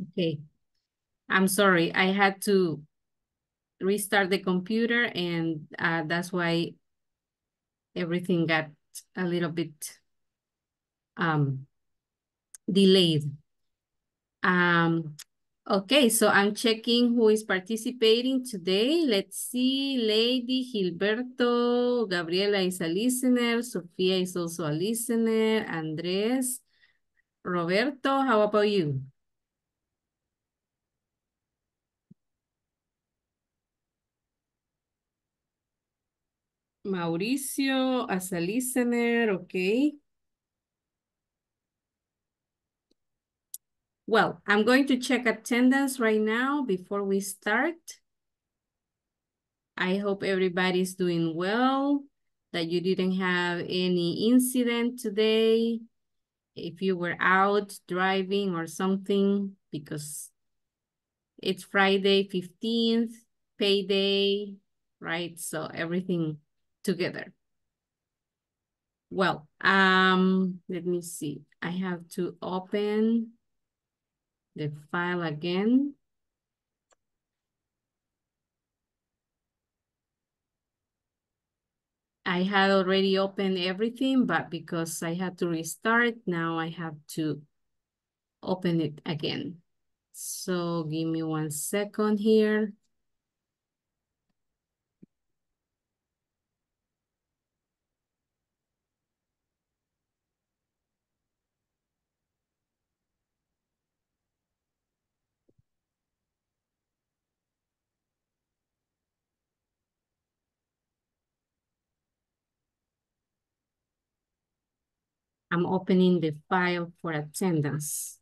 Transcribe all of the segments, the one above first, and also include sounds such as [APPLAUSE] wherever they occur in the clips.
Okay. I'm sorry, I had to restart the computer and uh, that's why everything got a little bit um, delayed. Um, okay, so I'm checking who is participating today. Let's see, Lady Gilberto, Gabriela is a listener, Sofia is also a listener, Andres, Roberto, how about you? Mauricio as a listener, okay. Well, I'm going to check attendance right now before we start. I hope everybody's doing well, that you didn't have any incident today. If you were out driving or something, because it's Friday 15th, payday, right? So everything together. Well, um, let me see. I have to open the file again. I had already opened everything, but because I had to restart, now I have to open it again. So give me one second here. I'm opening the file for attendance.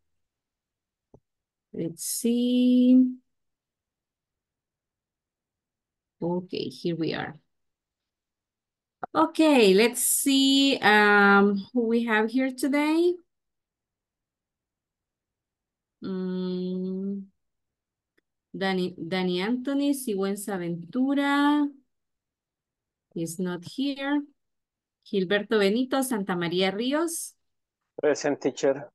Let's see. Okay, here we are. Okay, let's see um, who we have here today. Mm, Danny, Danny Anthony, Sigüenza Ventura is not here. Gilberto Benito, Santa María Ríos. Present teacher.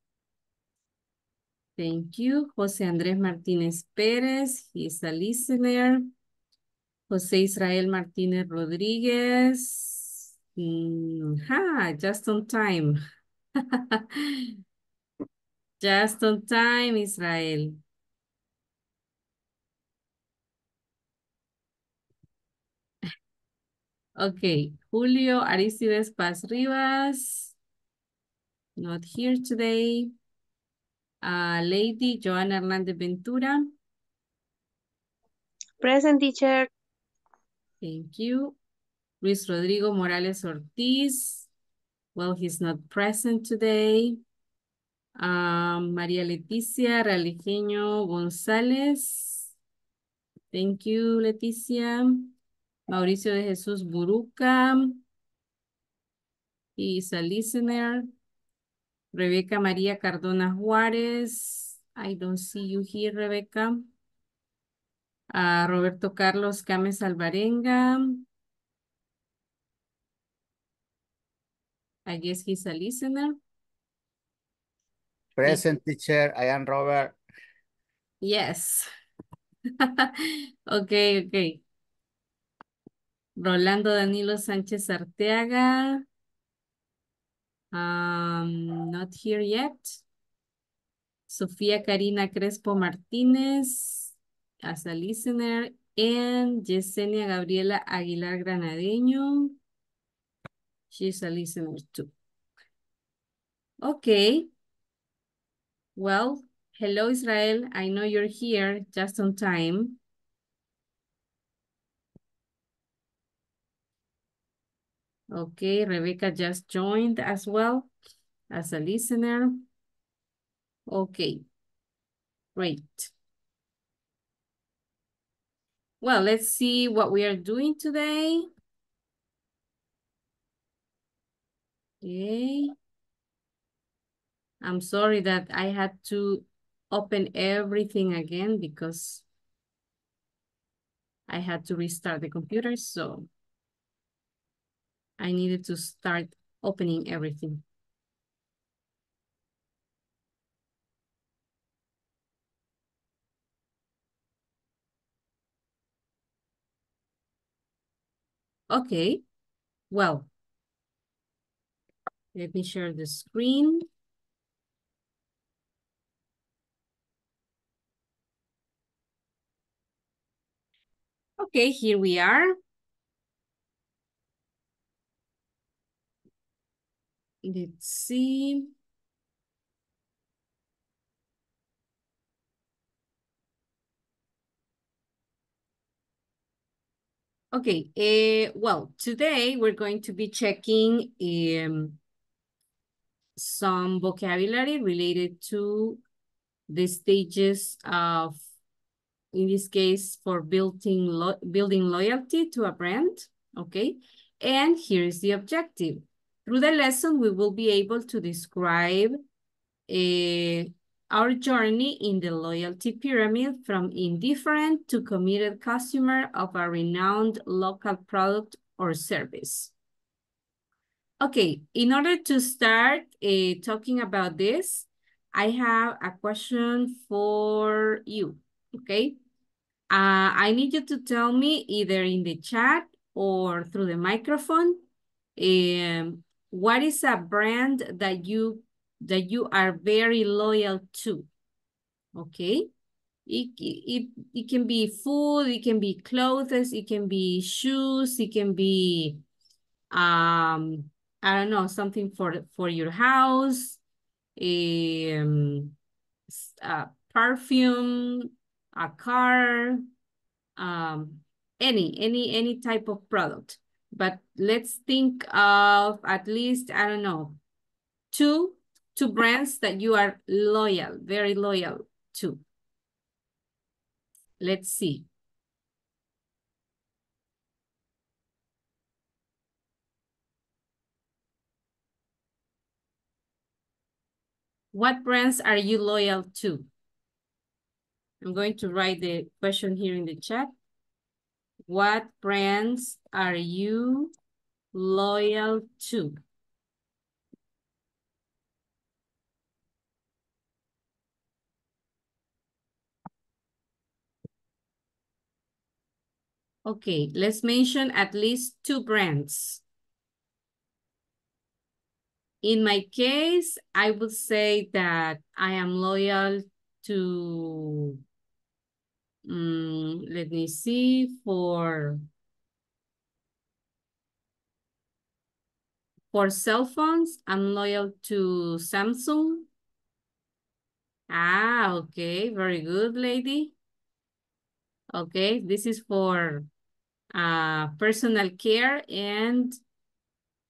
Thank you. José Andrés Martínez Pérez, he's a listener. José Israel Martínez Rodríguez. Mm, just on time. [LAUGHS] just on time, Israel. Okay, Julio Aristides Paz Rivas. Not here today. Uh, Lady Joana Hernández Ventura. Present teacher. Thank you. Luis Rodrigo Morales Ortiz. Well, he's not present today. Um, María Leticia Realijeño González. Thank you, Leticia. Mauricio de Jesús Buruca. He's a listener. Rebeca María Cardona Juárez. I don't see you here, Rebeca. Uh, Roberto Carlos Cames Alvarenga. I guess he's a listener. Present teacher, I am Robert. Yes. [LAUGHS] okay, okay. Rolando Danilo Sánchez Arteaga. Um, not here yet. Sofía Karina Crespo Martínez as a listener. And Yesenia Gabriela Aguilar Granadeño. She's a listener too. Okay. Well, hello Israel. I know you're here just on time. Okay, Rebecca just joined as well as a listener. Okay, great. Well, let's see what we are doing today. Okay. I'm sorry that I had to open everything again because I had to restart the computer, so I needed to start opening everything. Okay, well, let me share the screen. Okay, here we are. Let's see. Okay, uh, well, today we're going to be checking um, some vocabulary related to the stages of, in this case, for building, lo building loyalty to a brand, okay? And here is the objective. Through the lesson, we will be able to describe uh, our journey in the loyalty pyramid from indifferent to committed customer of a renowned local product or service. Okay, in order to start uh, talking about this, I have a question for you, okay? Uh, I need you to tell me either in the chat or through the microphone, um, what is a brand that you that you are very loyal to, okay? It, it, it can be food, it can be clothes, it can be shoes, it can be, um, I don't know, something for, for your house, um, a perfume, a car, um, any, any, any type of product. But let's think of at least, I don't know, two, two brands that you are loyal, very loyal to. Let's see. What brands are you loyal to? I'm going to write the question here in the chat. What brands are you loyal to? Okay, let's mention at least two brands. In my case, I would say that I am loyal to, um, let me see, for, for cell phones, I'm loyal to Samsung. Ah, okay, very good, lady. Okay, this is for uh, personal care and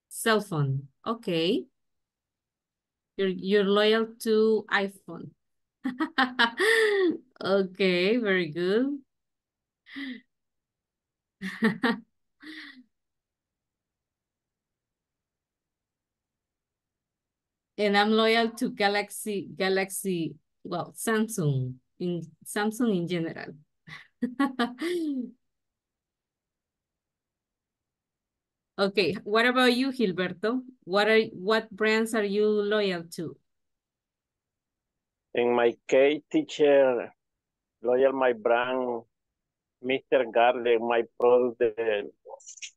cell phone. Okay. You're, you're loyal to iPhone. [LAUGHS] okay, very good. [LAUGHS] and I'm loyal to Galaxy, Galaxy, well, Samsung, in Samsung in general. [LAUGHS] okay, what about you, Gilberto? What are what brands are you loyal to? In my case, teacher, loyal my brand, Mr. Garlic, my product, the,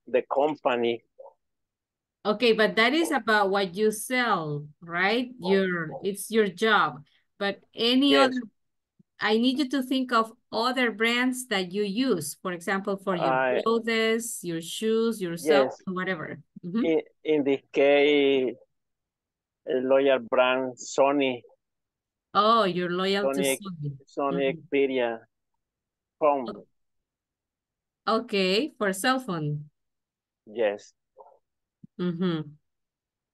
the company. Okay, but that is about what you sell, right? Your it's your job. But any Yes. other I need you to think of other brands that you use. For example, for your I- clothes, your shoes, your cell, Yes. whatever. Mhm. In, in this case, a loyal brand, Sony, Oh, you're loyal to Sony, Sony. Sony Mhm. Xperia phone. Okay, for cell phone. Yes. Mm-hmm.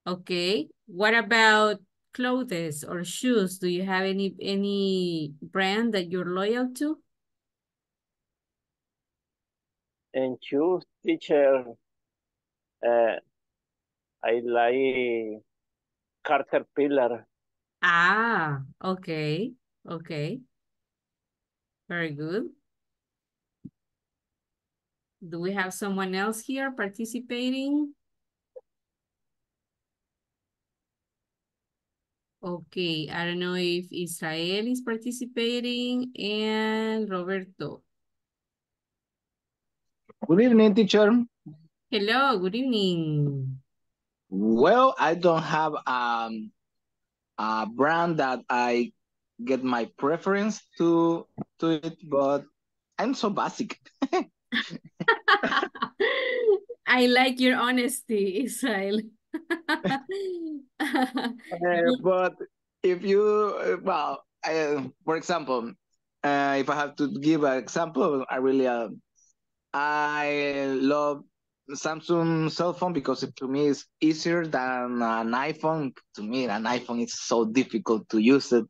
Okay. What about clothes or shoes? Do you have any any brand that you're loyal to? And shoes, teacher, uh, I like Caterpillar. Ah, okay. Okay. Very good. Do we have someone else here participating? Okay, I don't know if Israel is participating and Roberto. Good evening, teacher. Hello, good evening. Well, I don't have um a brand that I get my preference to to it, but I'm so basic. [LAUGHS] I like your honesty, Israel. [LAUGHS] Uh, but if you uh, well, uh, for example, uh, if I have to give an example, I really uh, I love Samsung cell phone because it, to me it's easier than an iPhone. To me, an iPhone is so difficult to use it.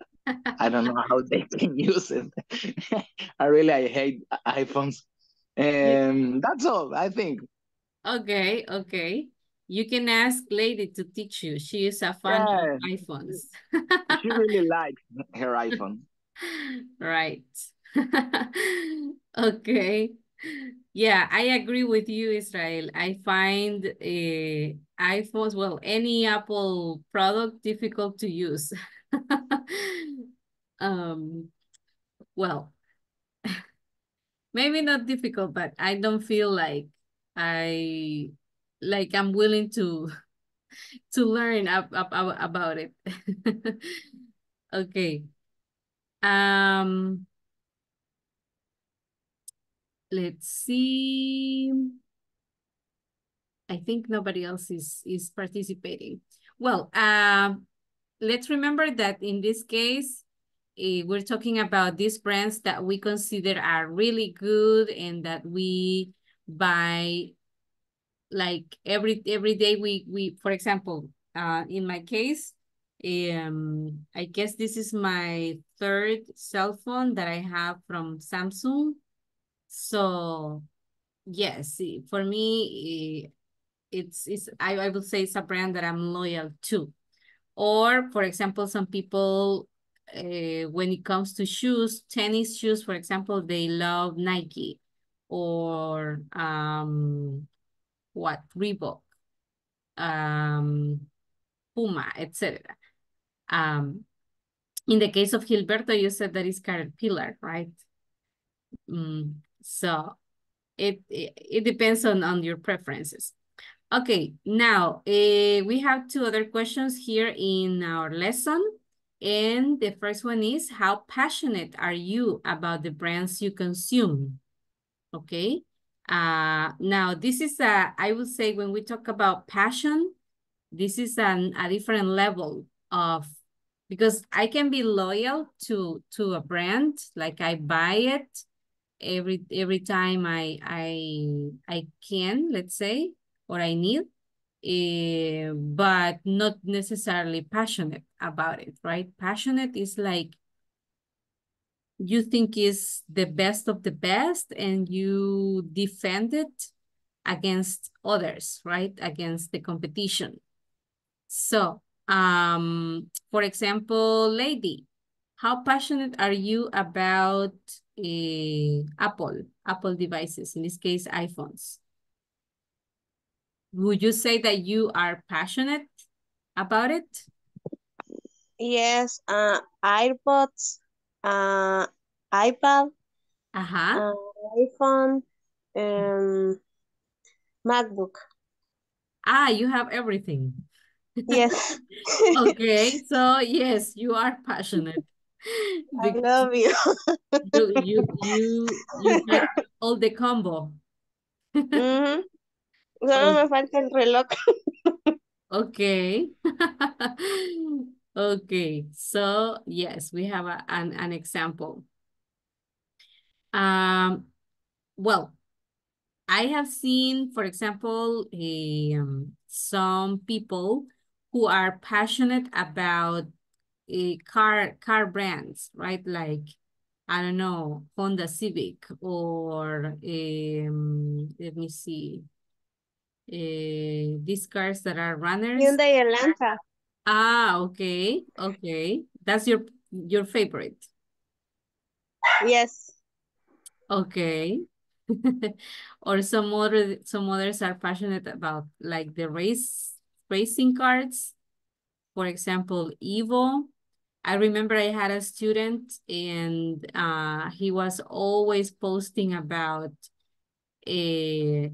I don't know how they can use it. [LAUGHS] I really I hate iPhones. And that's all, I think. Okay, okay. You can ask Lady to teach you. She is a fan of iPhones. she really [LAUGHS] likes her iPhone. Right. [LAUGHS] okay. Yeah, I agree with you, Israel. I find uh, iPhones, well, any Apple product difficult to use. [LAUGHS] um, well, maybe not difficult, but I don't feel like I like I'm willing to [LAUGHS] to learn ab ab about it. [LAUGHS] okay. Um let's see. I think nobody else is is participating. Well, um let's remember that in this case, uh, we're talking about these brands that we consider are really good and that we buy like every every day we we for example uh in my case um i guess this is my third cell phone that i have from samsung. So yes for me it's it's i, I would say it's a brand that i'm loyal to. Or for example some people uh, when it comes to shoes tennis shoes for example they love nike or um what Reebok, um, Puma, etc. Um, in the case of Gilberto, you said that is Caterpillar, right? Mm, so it, it, it depends on, on your preferences. Okay, now uh, we have two other questions here in our lesson. And the first one is, how passionate are you about the brands you consume? Okay, uh, now, this is, a, I would say, when we talk about passion, this is an, a different level of, because I can be loyal to, to a brand, like I buy it every, every time I, I, I can, let's say, or I need, uh, but not necessarily passionate about it, right? Passionate is like you think is the best of the best and you defend it against others, right? Against the competition. So, um, for example, lady, how passionate are you about uh, Apple, Apple devices, in this case, iPhones? Would you say that you are passionate about it? Yes, uh, AirPods uh, iPad, uh, iPhone, um, MacBook. Ah, you have everything. Yes. [LAUGHS] okay, so yes, you are passionate. I love you. [LAUGHS] you, you, you, you get all the combo. mm -hmm. [LAUGHS] Solo okay. me falta el reloj. okay. Okay, so yes, we have a, an, an example. Um, well, I have seen, for example, a, um, some people who are passionate about a car car brands, right? Like, I don't know, Honda Civic or um, let me see, uh, these cars that are runners. Hyundai Elantra. Ah, okay, okay. That's your your favorite. Yes. Okay. [LAUGHS] or some other some others are passionate about like the race racing cards. For example, Evo. I remember I had a student and uh, he was always posting about a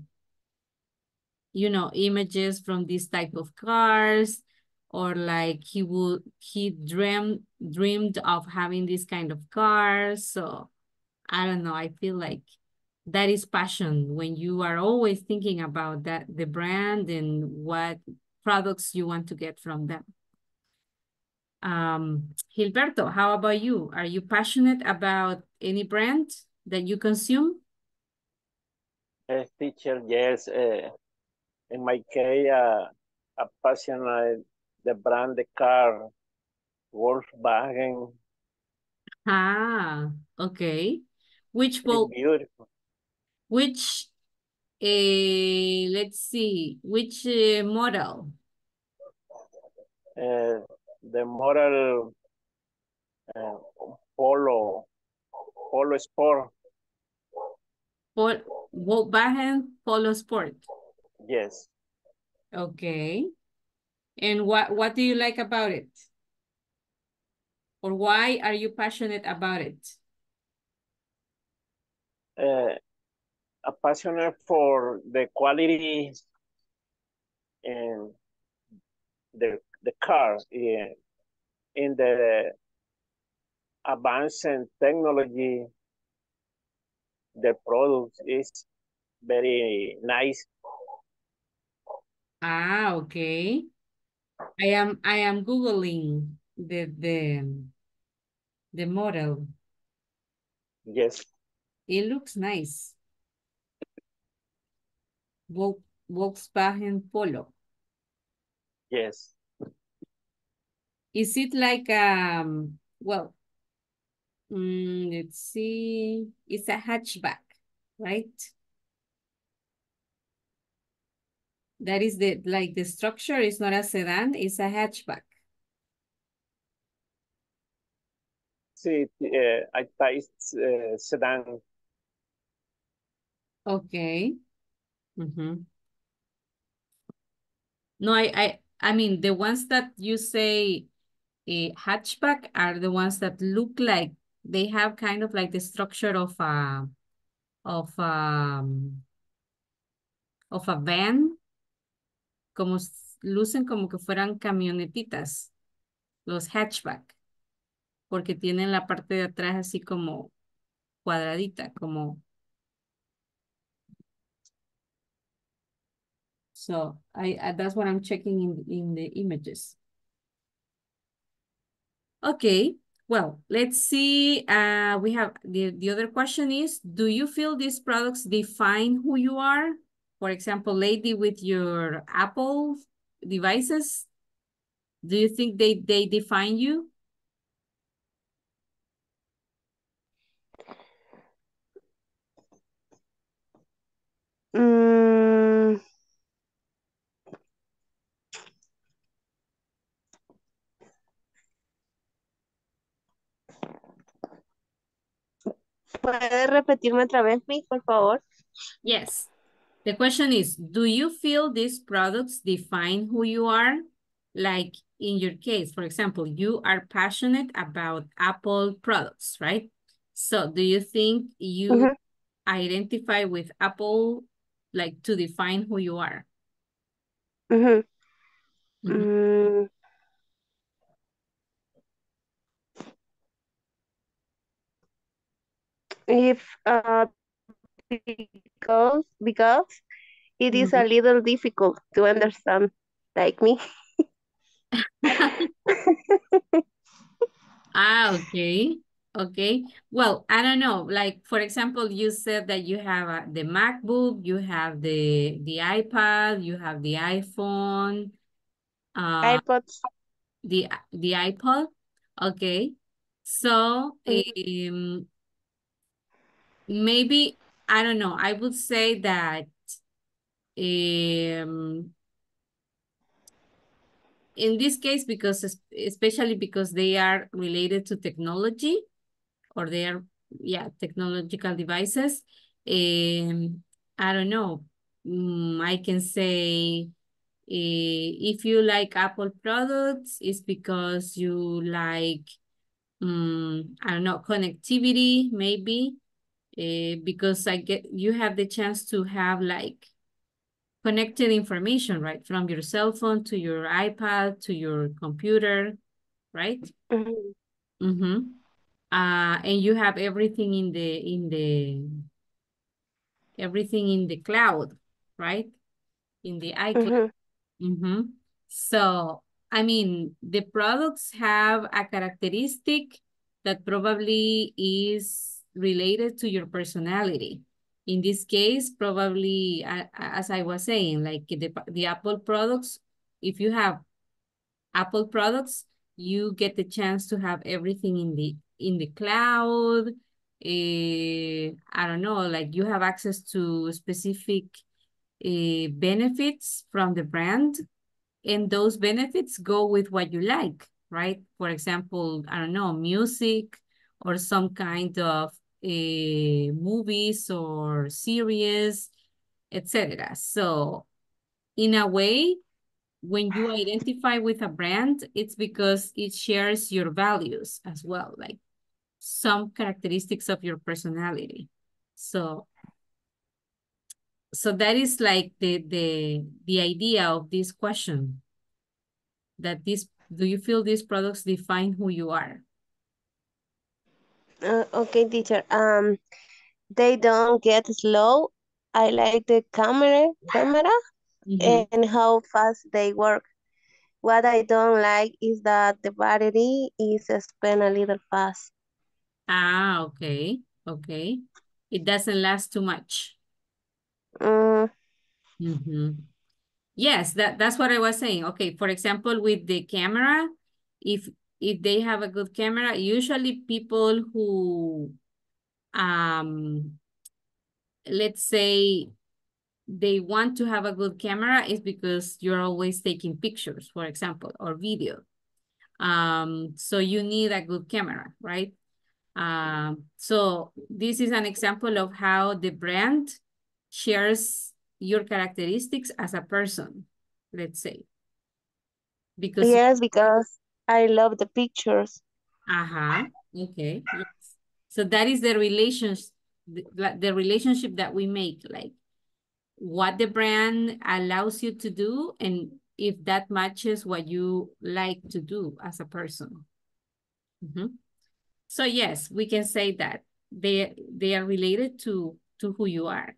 you know, images from this type of cars or like he would, he dreamed, dreamed of having this kind of cars. So I don't know, I feel like that is passion when you are always thinking about that, the brand and what products you want to get from them. Um, Gilberto, how about you? Are you passionate about any brand that you consume? Yes, teacher, yes. Uh, in my case, uh, a passionate the brand, the car, Volkswagen. Ah, okay. Which It's beautiful. which, uh, let's see, which uh, model? Uh, the model uh, Polo, Polo Sport. Pol Volkswagen Polo Sport. Yes. Okay. And what, what do you like about it? Or why are you passionate about it? Uh, a passionate for the quality and the the car in, in the advancing technology the product is very nice Ah, okay. I am I am googling the the the model. yes It looks nice. Vol Volkswagen Polo. yes Is it like um well mm, let's see it's a hatchback, right? That is the like the structure is not a sedan, it's a hatchback. sí uh, I type uh, sedan Okay. Mm-hmm. No, I, I, I mean, the ones that you say a hatchback are the ones that look like they have kind of like the structure of a, of um, of a van, como lucen como que fueran camionetitas, los hatchback, porque tienen la parte de atrás así como cuadradita, como So I, I that's what I'm checking in in the images. Okay, well, let's see. Uh, we have the, the other question is, do you feel these products define who you are? For example, lady with your Apple devices, do you think they, they define you? Mm, ¿Puede repetirme otra vez, Miss, por favor? Yes. The question is, do you feel these products define who you are? Like in your case, for example, you are passionate about Apple products, right? So do you think you Mhm. identify with Apple like to define who you are? Ujú. Mhm. Mm, if uh because because it is a Mhm. little difficult to understand like me [LAUGHS] Ah, okay. Okay. Well, I don't know. Like, for example, you said that you have uh, the MacBook, you have the the iPad, you have the iPhone, uh, iPods the the iPod. Okay. So, Mhm. um, maybe, I don't know. I would say that um, in this case, because especially because they are related to technology or they are, yeah, technological devices. Um, I don't know. Mm, I can say eh, if you like Apple products, it's because you like um, I don't know, connectivity, maybe, uh, because I get, you have the chance to have like connected information, right? From your cell phone to your iPad to your computer, right? Mhm. Mm-hmm. Uh, and you have everything in the in the everything in the cloud, right? In the iCloud. Mhm. Mm-hmm. So, I mean, the products have a characteristic that probably is related to your personality. In this case, probably, as I was saying, like the, the Apple products, if you have Apple products, you get the chance to have everything in the in the cloud. eh, I don't know, like you have access to specific uh, benefits from the brand, and those benefits go with what you like, right? For example, I don't know, music or some kind of uh, movies or series, etc. So in a way, when you identify with a brand, it's because it shares your values as well, like some characteristics of your personality. So, so that is like the the the idea of this question. That this do you feel these products define who you are? Uh, okay, teacher. Um, they don't get slow. I like the camera, camera, Mhm. and how fast they work. What I don't like is that the battery is spent a little fast. Ah, okay, okay. It doesn't last too much. Mm, Mm-hmm. Yes, that, that's what I was saying. Okay, for example, with the camera, if if they have a good camera, usually people who um let's say they want to have a good camera is because you're always taking pictures, for example, or video. Um, so you need a good camera, right? Um, so this is an example of how the brand shares your characteristics as a person, let's say. Because, yes, because I love the pictures. uh-huh, okay, yes. So that is the relations, the, the relationship that we make, like what the brand allows you to do and if that matches what you like to do as a person. Mhm. So yes, we can say that they they are related to to who you are.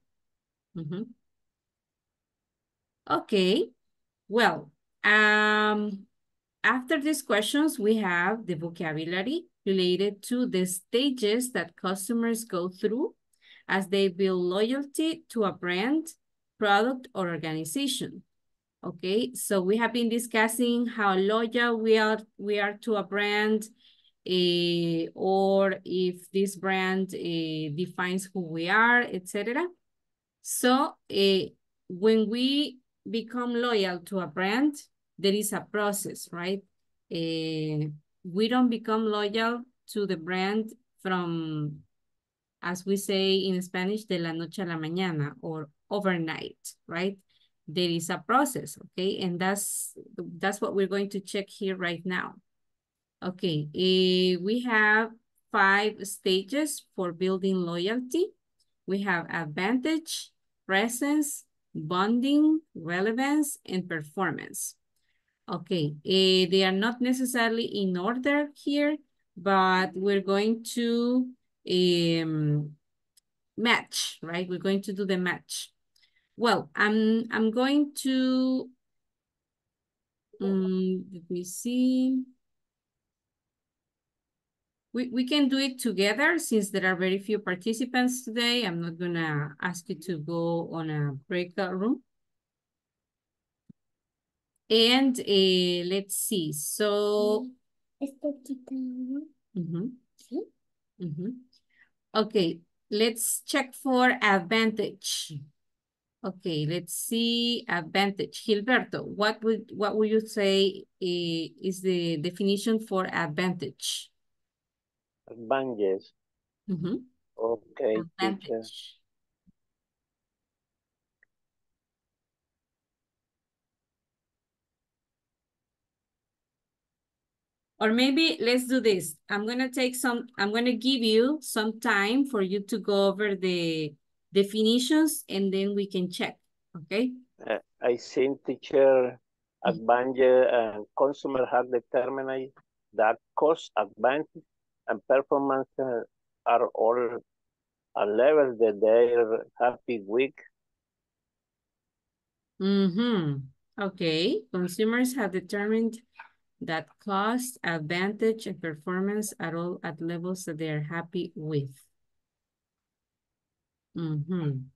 Mhm. Okay, well, um, after these questions, we have the vocabulary related to the stages that customers go through as they build loyalty to a brand, product, or organization. Okay, so we have been discussing how loyal we are, we are to a brand, eh, or if this brand eh, defines who we are, etc. So eh, when we become loyal to a brand, there is a process, right? Eh, we don't become loyal to the brand from, as we say in Spanish, de la noche a la mañana or overnight, right? There is a process, okay? And that's, that's what we're going to check here right now. Okay, eh, we have five stages for building loyalty. We have advantage, presence, bonding, relevance, and performance. Okay, eh, they are not necessarily in order here, but we're going to um, match, right? We're going to do the match. Well, I'm, I'm going to, um, let me see. We, we can do it together since there are very few participants today. I'm not gonna ask you to go on a breakout room. And uh, let's see, so. Mhm. Mhm. Okay, let's check for advantage. Okay, let's see advantage. Gilberto, what would what would you say uh, is the definition for advantage? Advantage. Mhm. Okay, teacher. Advantage. Or maybe let's do this. I'm gonna take some, I'm gonna give you some time for you to go over the definitions and then we can check, okay? Uh, I think teacher advantage and consumer have determined that cost advantage and performance uh, are all a level that they're happy with. Mm-hmm. Okay, consumers have determined that cost, advantage, and performance at all at levels that they are happy with. Mm-hmm.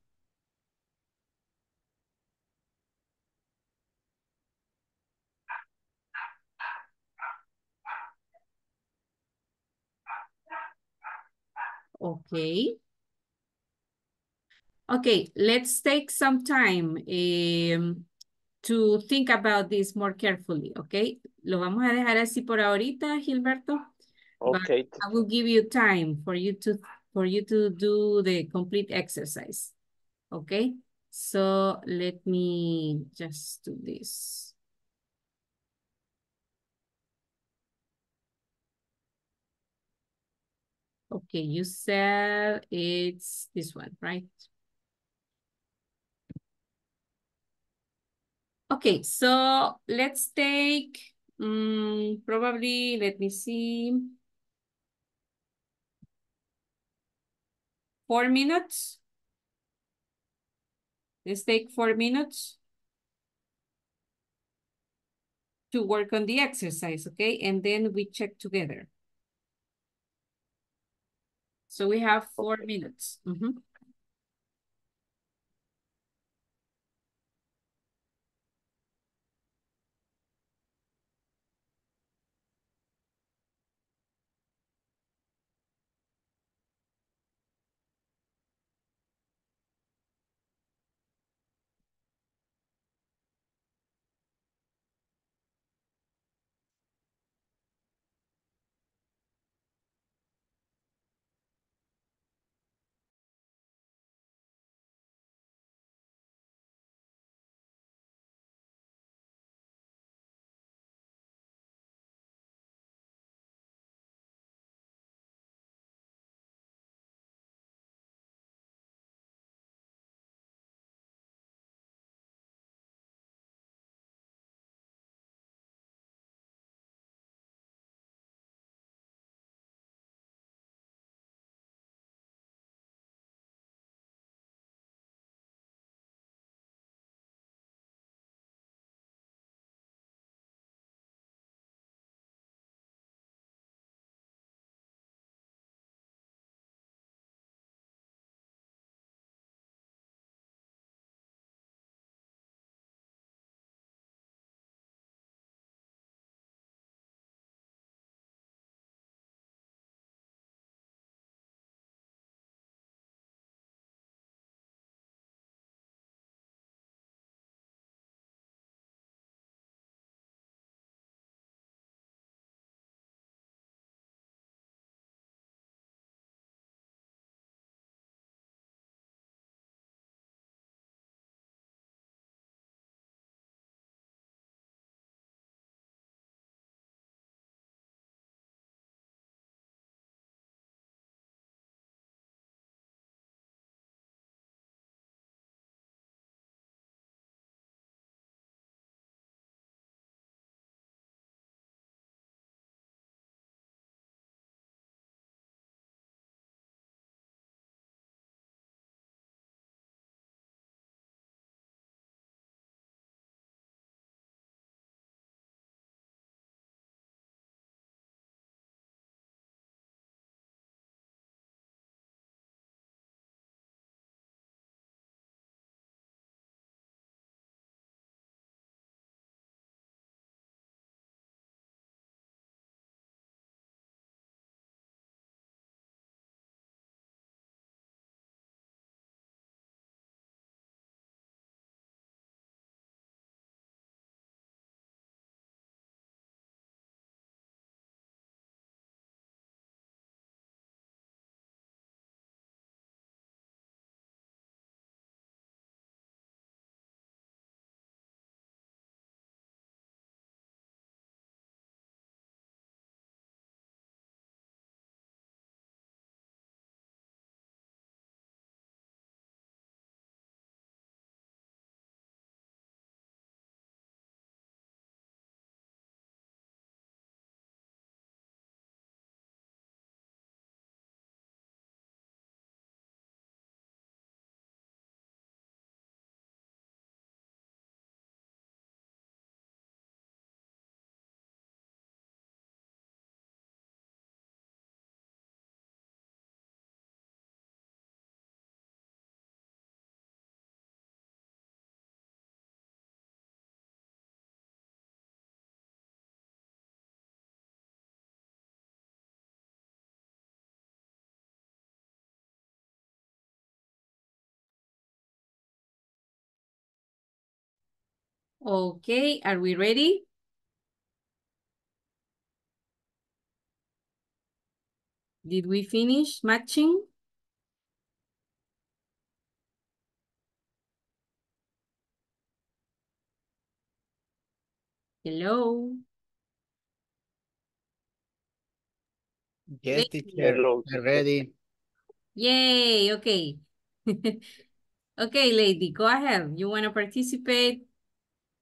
Okay. Okay, let's take some time um, to think about this more carefully, okay? Lo vamos a dejar así por ahorita, Gilberto. but Okay, I will give you time for you to for you to do the complete exercise. Okay? So let me just do this. Okay, you said it's this one, right? Okay, so let's take um, probably, let me see. Four minutes. Let's take four minutes to work on the exercise, okay? And then we check together. So we have four minutes. Mhm. Okay, are we ready? Did we finish matching? Hello? Yes, teacher. Hello. We're ready. Yay, okay. [LAUGHS] okay, lady, go ahead. You want to participate?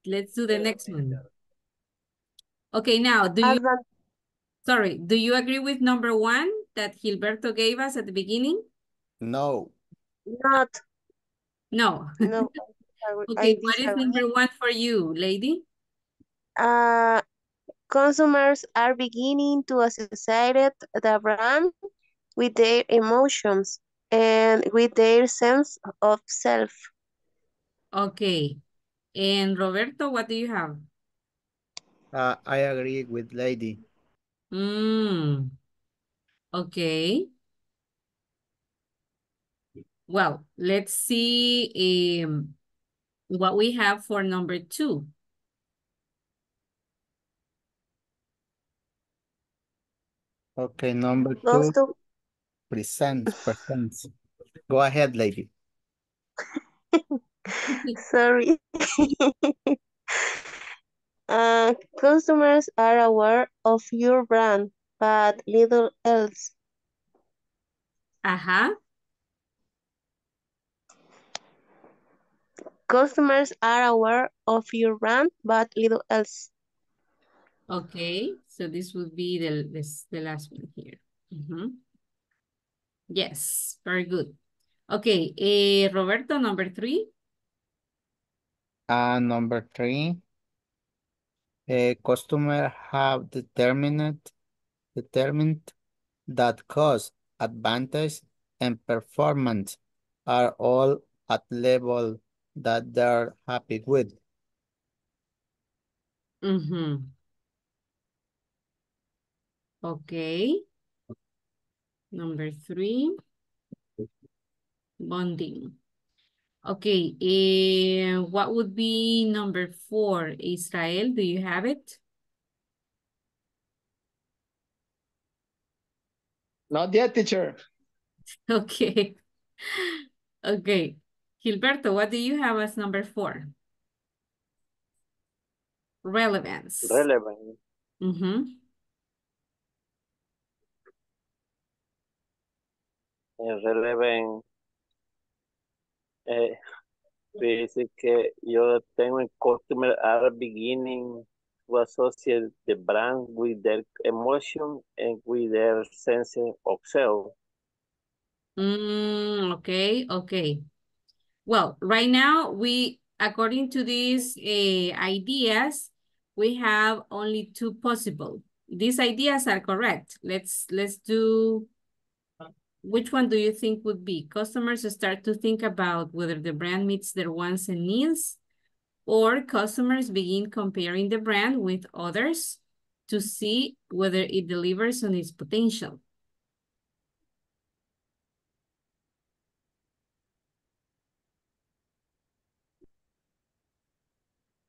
Let's do the next one. Okay, now, do you, Advan- sorry, do you agree with number one that Gilberto gave us at the beginning? No. not, No. no. [LAUGHS] I Okay, what is number one for you, lady? Uh, consumers are beginning to associate the brand with their emotions and with their sense of self. Okay. And Roberto, what do you have? Uh, I agree with lady. Mm. Okay. Well, let's see um, what we have for number two. Okay, number Goes two, present, presents, presents. Go ahead, lady. [LAUGHS] [LAUGHS] Sorry. [LAUGHS] uh, customers are aware of your brand, but little else. Ajá. Customers are aware of your brand, but little else. Okay, so this would be the this the last one here. Mhm. Yes, very good. Okay, eh, Roberto, number three. Uh, number three, a customer have determined, determined that cost, advantage, and performance are all at level that they're happy with. Mhm. Okay. Number three. Bonding. Okay, eh, what would be number four? Israel, do you have it? Not yet, teacher. [LAUGHS] Okay. [LAUGHS] Okay. Gilberto, what do you have as number four? Relevance. Relevant. Mm-hmm. Relevant. Eh, dice que yo tengo en customer are beginning to associate the brand with their emotion and with their sense of self. Mm, okay, okay. Well, right now we, according to these uh, ideas, we have only two possible. These ideas are correct. Let's let's do. Which one do you think would be? Customers start to think about whether the brand meets their wants and needs, or customers begin comparing the brand with others to see whether it delivers on its potential.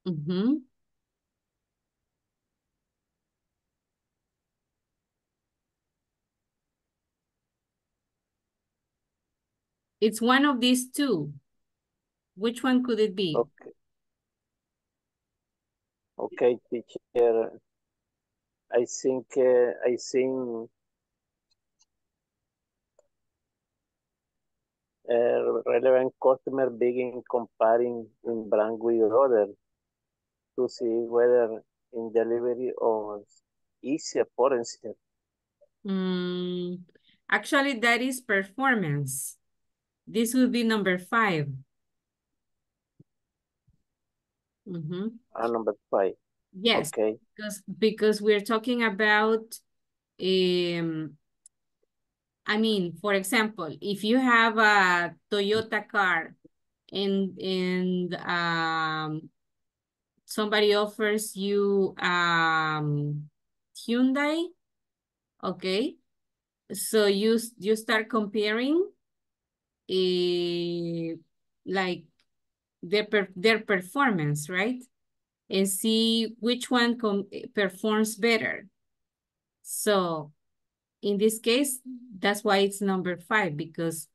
Mm-hmm. It's one of these two. Which one could it be? Okay. Okay, teacher. I think uh, I think uh, relevant customer begin comparing in brand with others to see whether in delivery or easier potential. Mm, actually, that is performance. This would be number five. Mm-hmm. Ah, number five. Yes, Okay. because because we're talking about um I mean, for example, if you have a Toyota car and and um somebody offers you um Hyundai, okay? So you you start comparing eh, like their per their performance, right? and see which one performs better. So in this case, that's why it's number five, because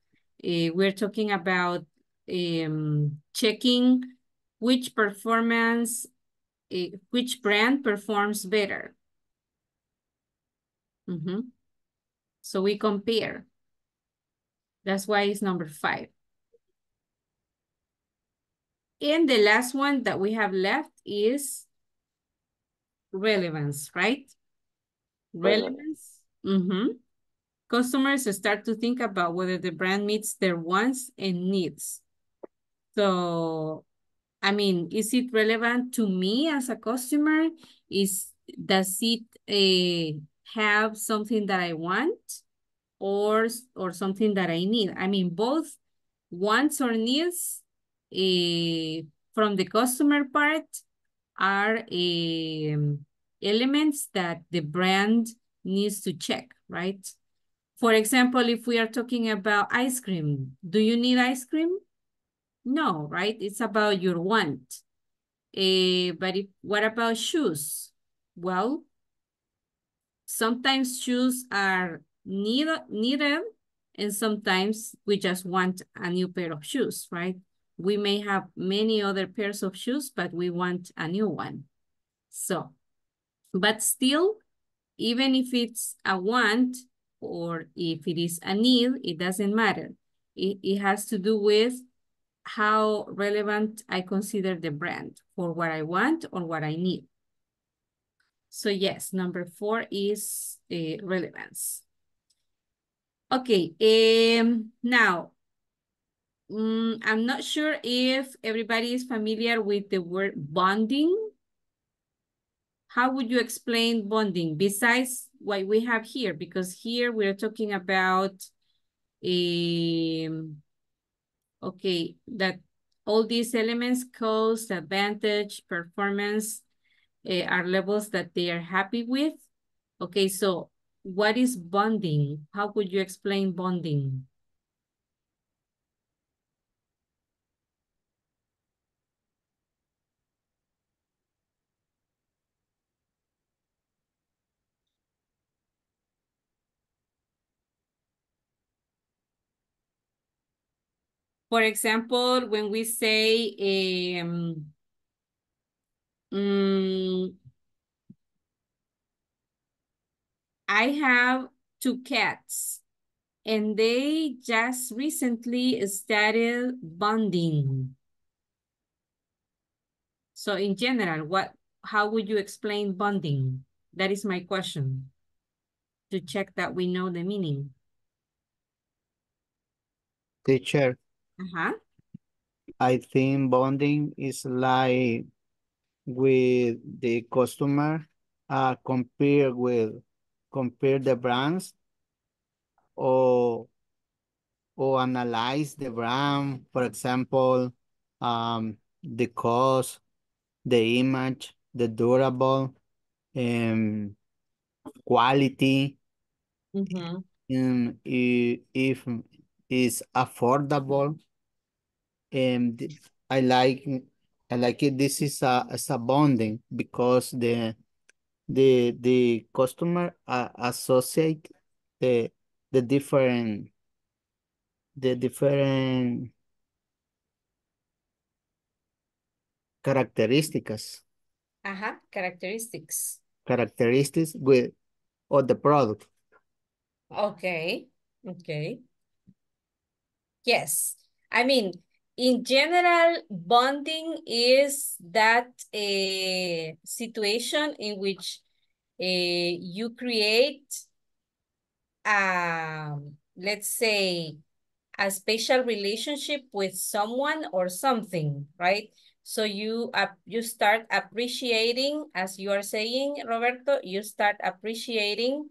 uh, we're talking about um, checking which performance, uh, which brand performs better. Mm -hmm. So we compare. That's why it's number five. And the last one that we have left is relevance, right? Relevance. Mm -hmm. Customers start to think about whether the brand meets their wants and needs. So, I mean, is it relevant to me as a customer? Is Does it uh, have something that I want or, or something that I need? I mean, both wants or needs uh, from the customer part are um, elements that the brand needs to check, right? For example, if we are talking about ice cream, do you need ice cream? No, right? It's about your want. Uh, but if, what about shoes? Well, sometimes shoes are need, need needed and sometimes we just want a new pair of shoes, right? We may have many other pairs of shoes, but we want a new one. So but still, even if it's a want or if it is a need, it doesn't matter. It, it has to do with how relevant I consider the brand for what I want or what I need. So yes, number four is uh, relevance. Okay, um, now, um, I'm not sure if everybody is familiar with the word bonding how would you explain bonding besides what we have here? Because here we're talking about, um, okay, that all these elements, cost, advantage, performance, uh, are levels that they are happy with. Okay, so what is bonding? How could you explain bonding? For example, when we say, um, um, I have two cats and they just recently started bonding. So in general, what, how would you explain bonding? That is my question to check that we know the meaning. Teacher, uh-huh. I think bonding is like with the customer, uh, compare with, compare the brands or, or analyze the brand, for example, um, the cost, the image, the durable, um, quality, mm -hmm. and if it's affordable, and I like I like it. This is a a bonding because the the the customer uh, associate the the different the different characteristics. Uh-huh. Characteristics. Characteristics with or the product. Okay. Okay. Yes. I mean, in general, bonding is that a situation in which uh, you create, um, let's say, a special relationship with someone or something, right? So you uh, you start appreciating, as you are saying, Roberto, you start appreciating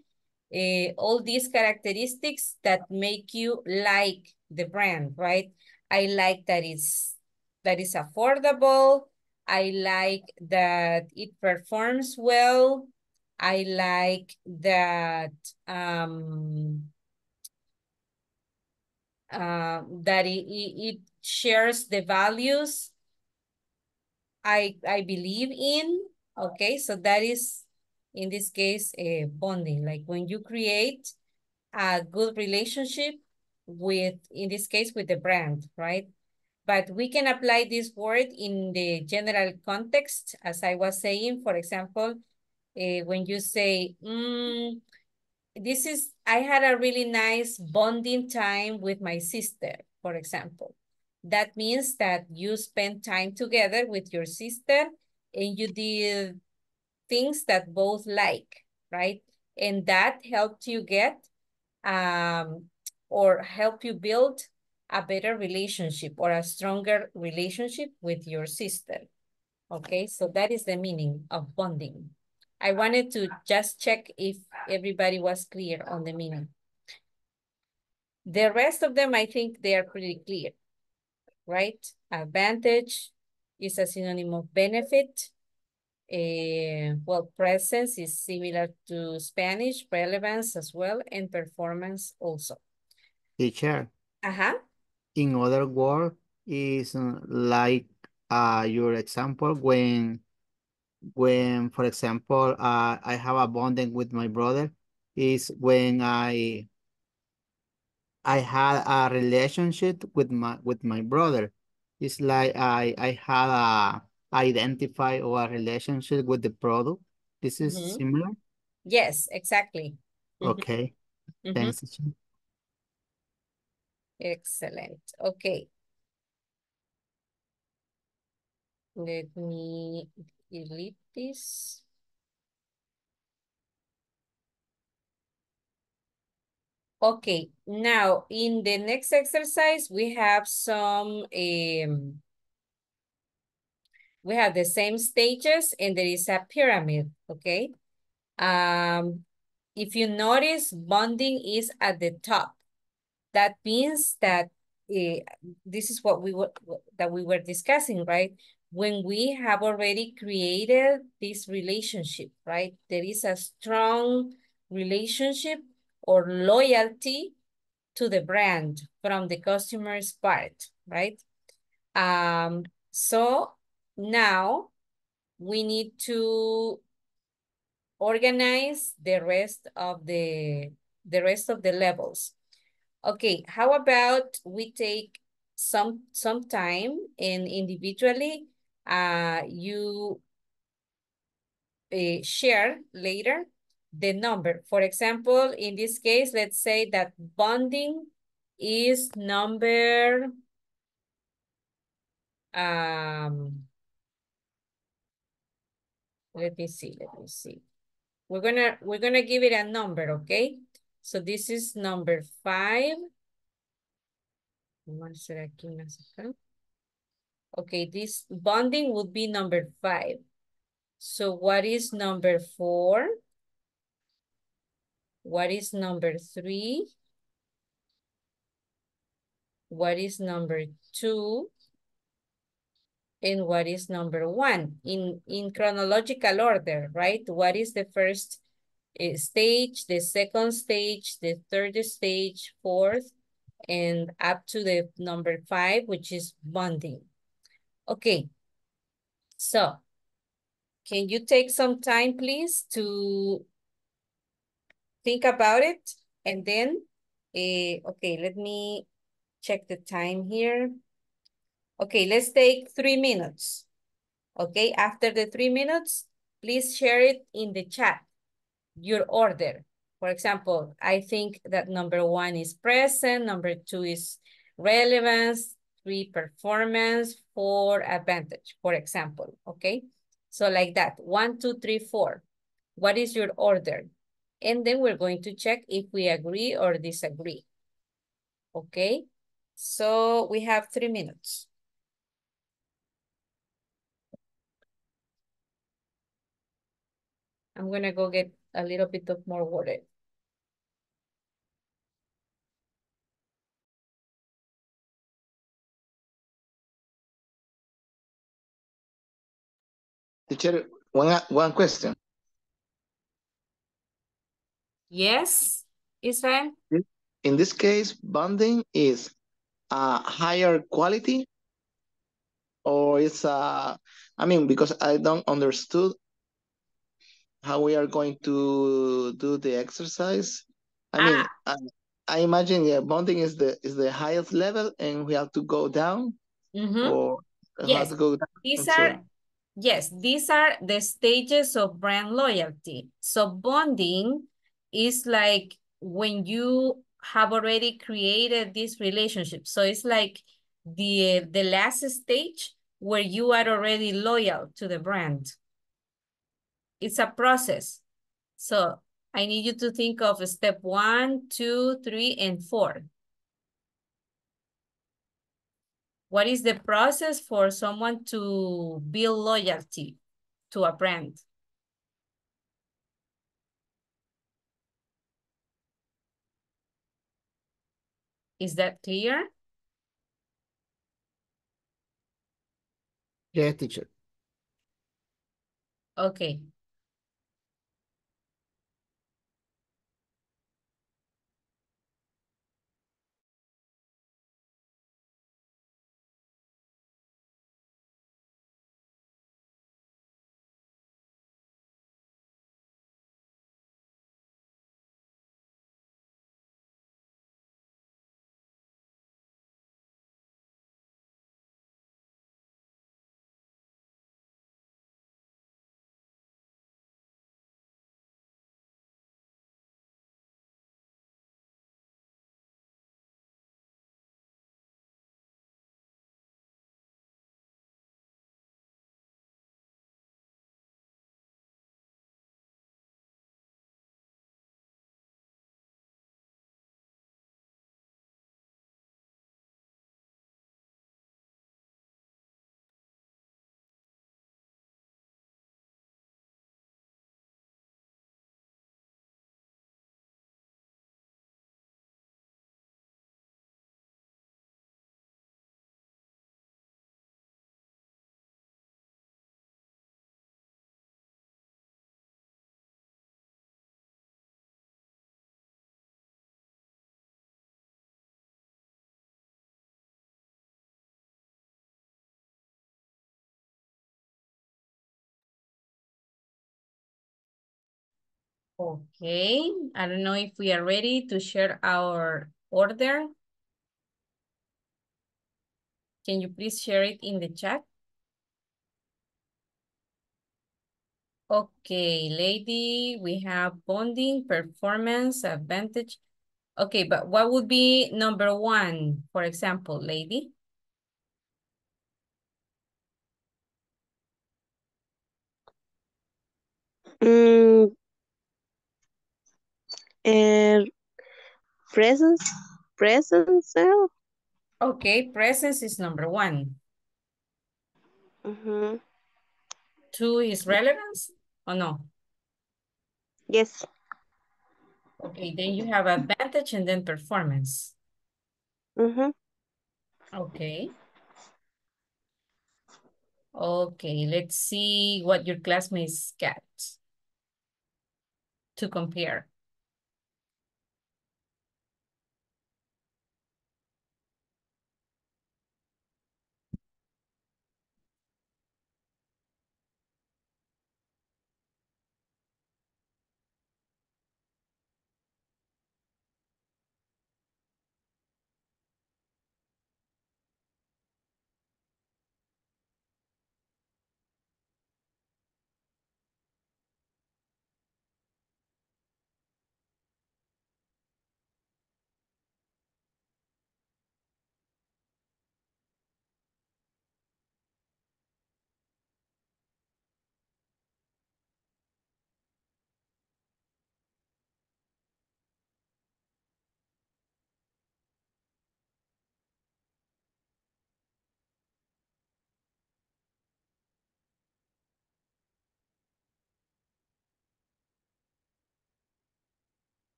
uh, all these characteristics that make you like the brand, right? I like that it's that is affordable. I like that it performs well. I like that um, uh, that it, it shares the values. I, I believe in, okay? So that is, in this case, a bonding. Like when you create a good relationship with, in this case, with the brand, right? But we can apply this word in the general context, as I was saying, for example, uh, when you say, mm, this is, I had a really nice bonding time with my sister, for example. That means that you spent time together with your sister and you did things that both like, right? And that helped you get um, or help you build a better relationship or a stronger relationship with your sister. Okay, so that is the meaning of bonding. I wanted to just check if everybody was clear on the meaning. The rest of them, I think they are pretty clear, right? Advantage is a synonym of benefit. Uh, well, presence is similar to Spanish, relevance as well, and performance also. Teacher. Uh-huh. In other words, is like uh, your example when when, for example, uh, I have a bonding with my brother is when I I had a relationship with my with my brother. It's like I I had a identify or a relationship with the product. This is mm -hmm. similar. Yes, exactly. Okay. Mm -hmm. Thanks. Excellent. Okay. Let me delete this. Okay, now in the next exercise, we have some, um, we have the same stages and there is a pyramid, okay? Um, if you notice, bonding is at the top. That means that uh, this is what we were, that we were discussing, right? when we have already created this relationship, right? There is a strong relationship or loyalty to the brand from the customer's part, right? Um, so now we need to organize the rest of the the rest of the levels. Okay, how about we take some some time and individually uh, you uh, share later the number. For example, in this case, let's say that bonding is number um let me see, let me see. We're gonna we're gonna give it a number, okay? So this is number five. Okay, this bonding would be number five. So what is number four? What is number three? What is number two? And what is number one? In, in chronological order, right? What is the first stage, the second stage, the third stage, fourth, and up to the number five, which is bonding. Okay. So, can you take some time, please, to think about it? And then, uh, okay, let me check the time here. Okay, let's take three minutes. Okay, after the three minutes, please share it in the chat, your order. For example, I think that number one is present, number two is relevance, three performance, four advantage, for example, okay? So like that, one, two, three, four. What is your order? And then we're going to check if we agree or disagree. Okay, so we have three minutes. I'm gonna go get a little bit of more water. Teacher, one, one question. Yes, Israel? In this case, bonding is a higher quality or it's uh I mean because I don't understood how we are going to do the exercise. I mean, Ah. I, I imagine yeah, bonding is the is the highest level, and we have to go down, Mhm. or Yes. go down. These so- are, yes, these are the stages of brand loyalty. So bonding is like when you have already created this relationship. So it's like the, the last stage where you are already loyal to the brand. It's a process. So I need you to think of step one, two, three, and four. What is the process for someone to build loyalty to a brand? Is that clear? Yes, teacher. Okay. Okay, I don't know if we are ready to share our order. Can you please share it in the chat? Okay, lady, we have bonding, performance, advantage. Okay, but what would be number one, for example, lady? Mm, and presence, presence. uh, Okay, presence is number one. mhm, Two is relevance or no? Yes. Okay, then you have advantage and then performance. mhm. Okay. Okay, let's see what your classmates get to compare.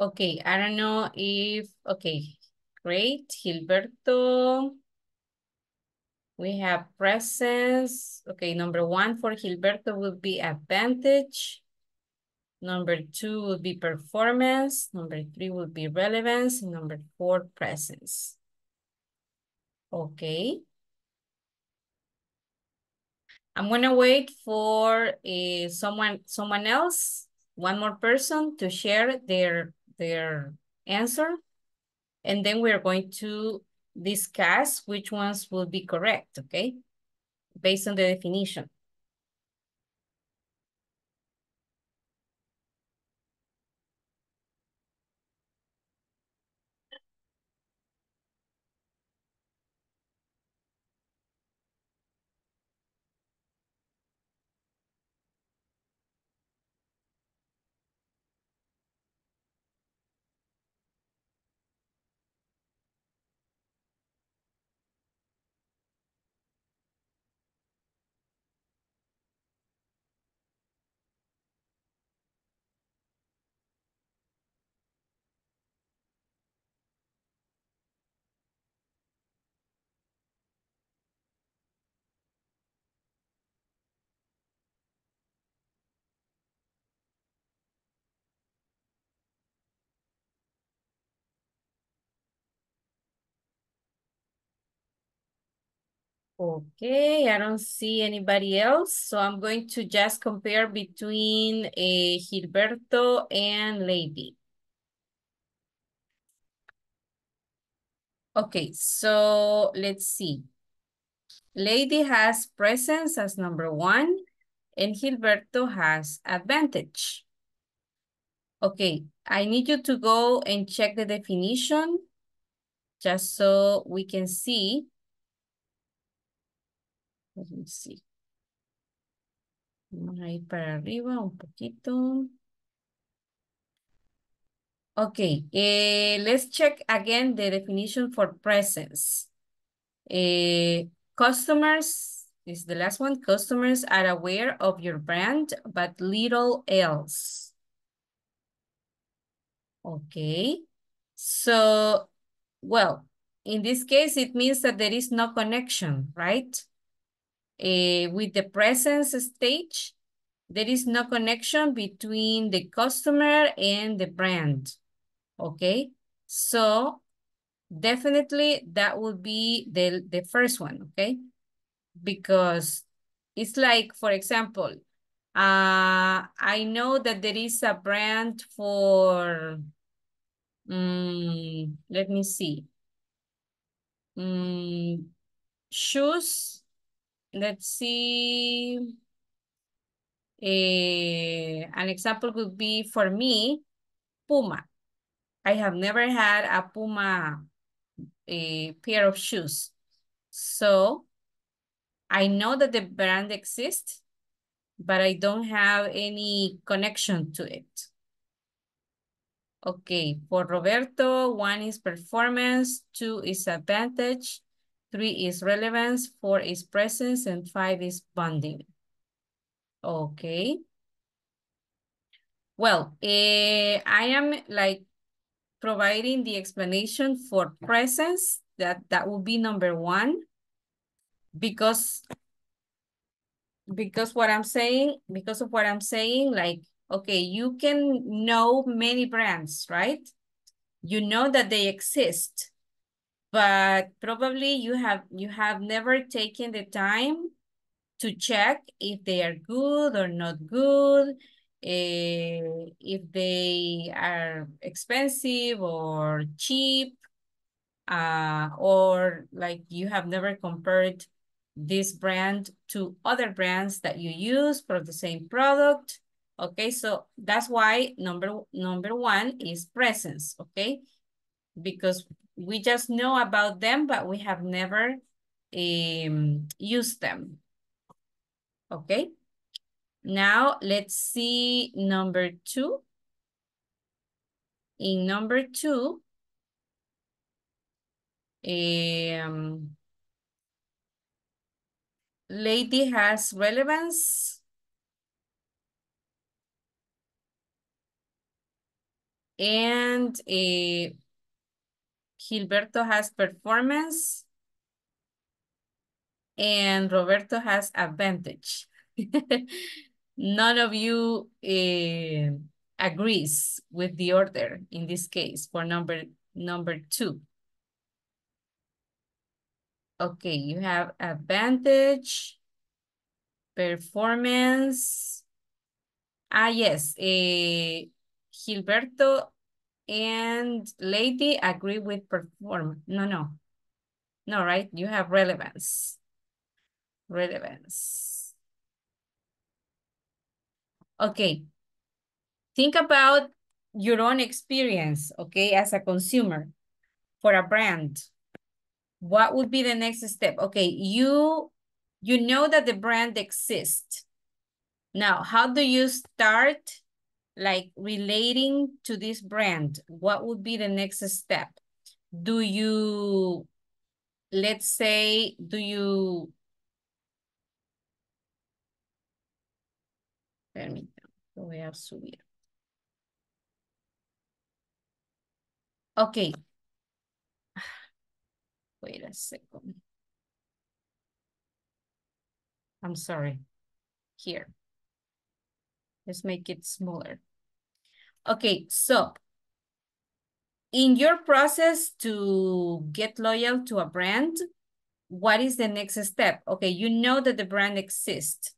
Okay, I don't know if, okay, great, Gilberto. We have presence. Okay, number one for Gilberto would be advantage. Number two would be performance. Number three would be relevance. Number four, presence. Okay. I'm gonna wait for uh, someone someone else, one more person to share their their answer. And then we're going to discuss which ones will be correct, okay? Based on the definition. Okay, I don't see anybody else. So I'm going to just compare between uh, Gilberto and Lady. Okay, so let's see. Lady has presence as number one and Gilberto has advantage. Okay, I need you to go and check the definition just so we can see Let me see. Vamos a ir para arriba un poquito. Okay, uh, let's check again the definition for presence. Uh, customers, is the last one. Customers are aware of your brand, but little else. Okay, so, well, in this case, it means that there is no connection, right? Uh, with the presence stage, there is no connection between the customer and the brand. Okay, so definitely that would be the, the first one, okay? Because it's like, for example, uh, I know that there is a brand for, um, let me see, um, shoes let's see. Uh, an example would be for me, Puma. I have never had a Puma a pair of shoes. So I know that the brand exists, but I don't have any connection to it. Okay, for Roberto, one is performance, two is advantage, Three is relevance, four is presence, and five is bonding. Okay. Well, uh, I am like providing the explanation for presence. That, that would be number one. Because, because what I'm saying, because of what I'm saying, like, okay, you can know many brands, right? You know that they exist but probably you have you have never taken the time to check if they are good or not good, uh, if they are expensive or cheap, uh, or like you have never compared this brand to other brands that you use for the same product. Okay, so that's why number number one is presence, okay? Because we just know about them, but we have never um, used them. Okay. Now let's see number two. In number two, um, lady has relevance. And uh, Gilberto has performance. And Roberto has advantage. [LAUGHS] none of you uh, agrees with the order in this case for number number two. Okay, you have advantage, performance. Ah, yes, uh, Gilberto and Lady agree with perform. No, no. No, right? You have relevance. Relevance. Okay. Think about your own experience, okay, as a consumer for a brand. What would be the next step? Okay, you you know that the brand exists. Now, how do you start like relating to this brand? What would be the next step? Do you, let's say, do you, permítame, voy a subir. Okay. Wait a second. I'm sorry. Here. Let's make it smaller. Okay, so in your process to get loyal to a brand, what is the next step? Okay, you know that the brand exists.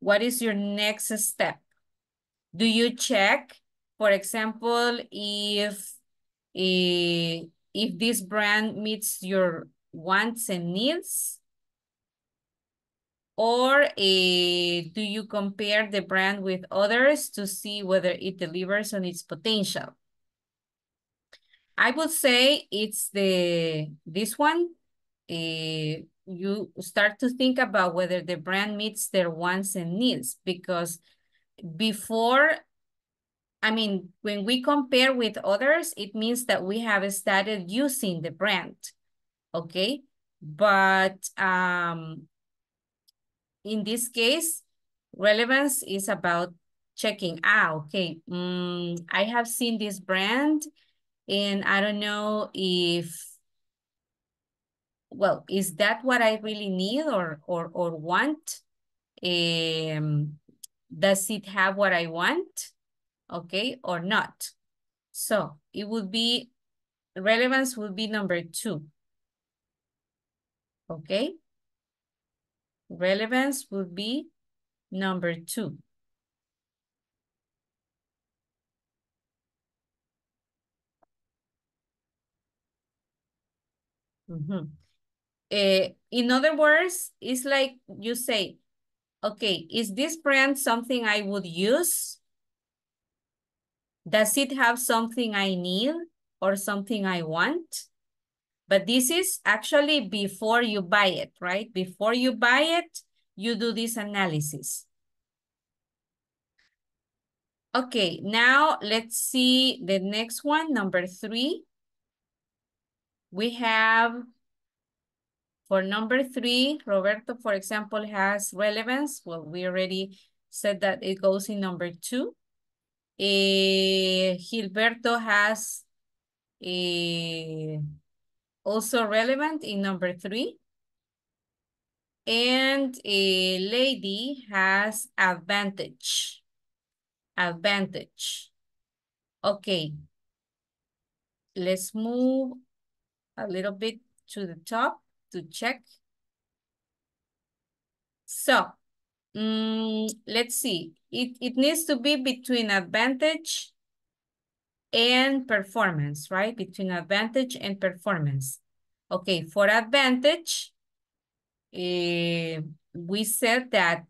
What is your next step? Do you check, for example, if, if, if this brand meets your wants and needs? Or uh, do you compare the brand with others to see whether it delivers on its potential? I would say it's the this one. Uh, you start to think about whether the brand meets their wants and needs because before, I mean, when we compare with others, it means that we have started using the brand, okay? But um, in this case, relevance is about checking, ah, okay, mm, I have seen this brand and I don't know if, well, is that what I really need or, or, or want? Um, does it have what I want? Okay, or not? So it would be, relevance would be number two. Okay relevance would be number two. Mm -hmm. uh, in other words, it's like you say, okay, is this brand something I would use? Does it have something I need or something I want? But this is actually before you buy it, right? Before you buy it, you do this analysis. Okay, now let's see the next one, number three. We have, for number three, Roberto, for example, has relevance. Well, we already said that it goes in number two. Uh, Gilberto has a also relevant in number three. And a lady has advantage. Advantage. Okay. Let's move a little bit to the top to check. So, um, let's see. It, it needs to be between advantage and performance, right? Between advantage and performance. Okay, for advantage, uh, we said that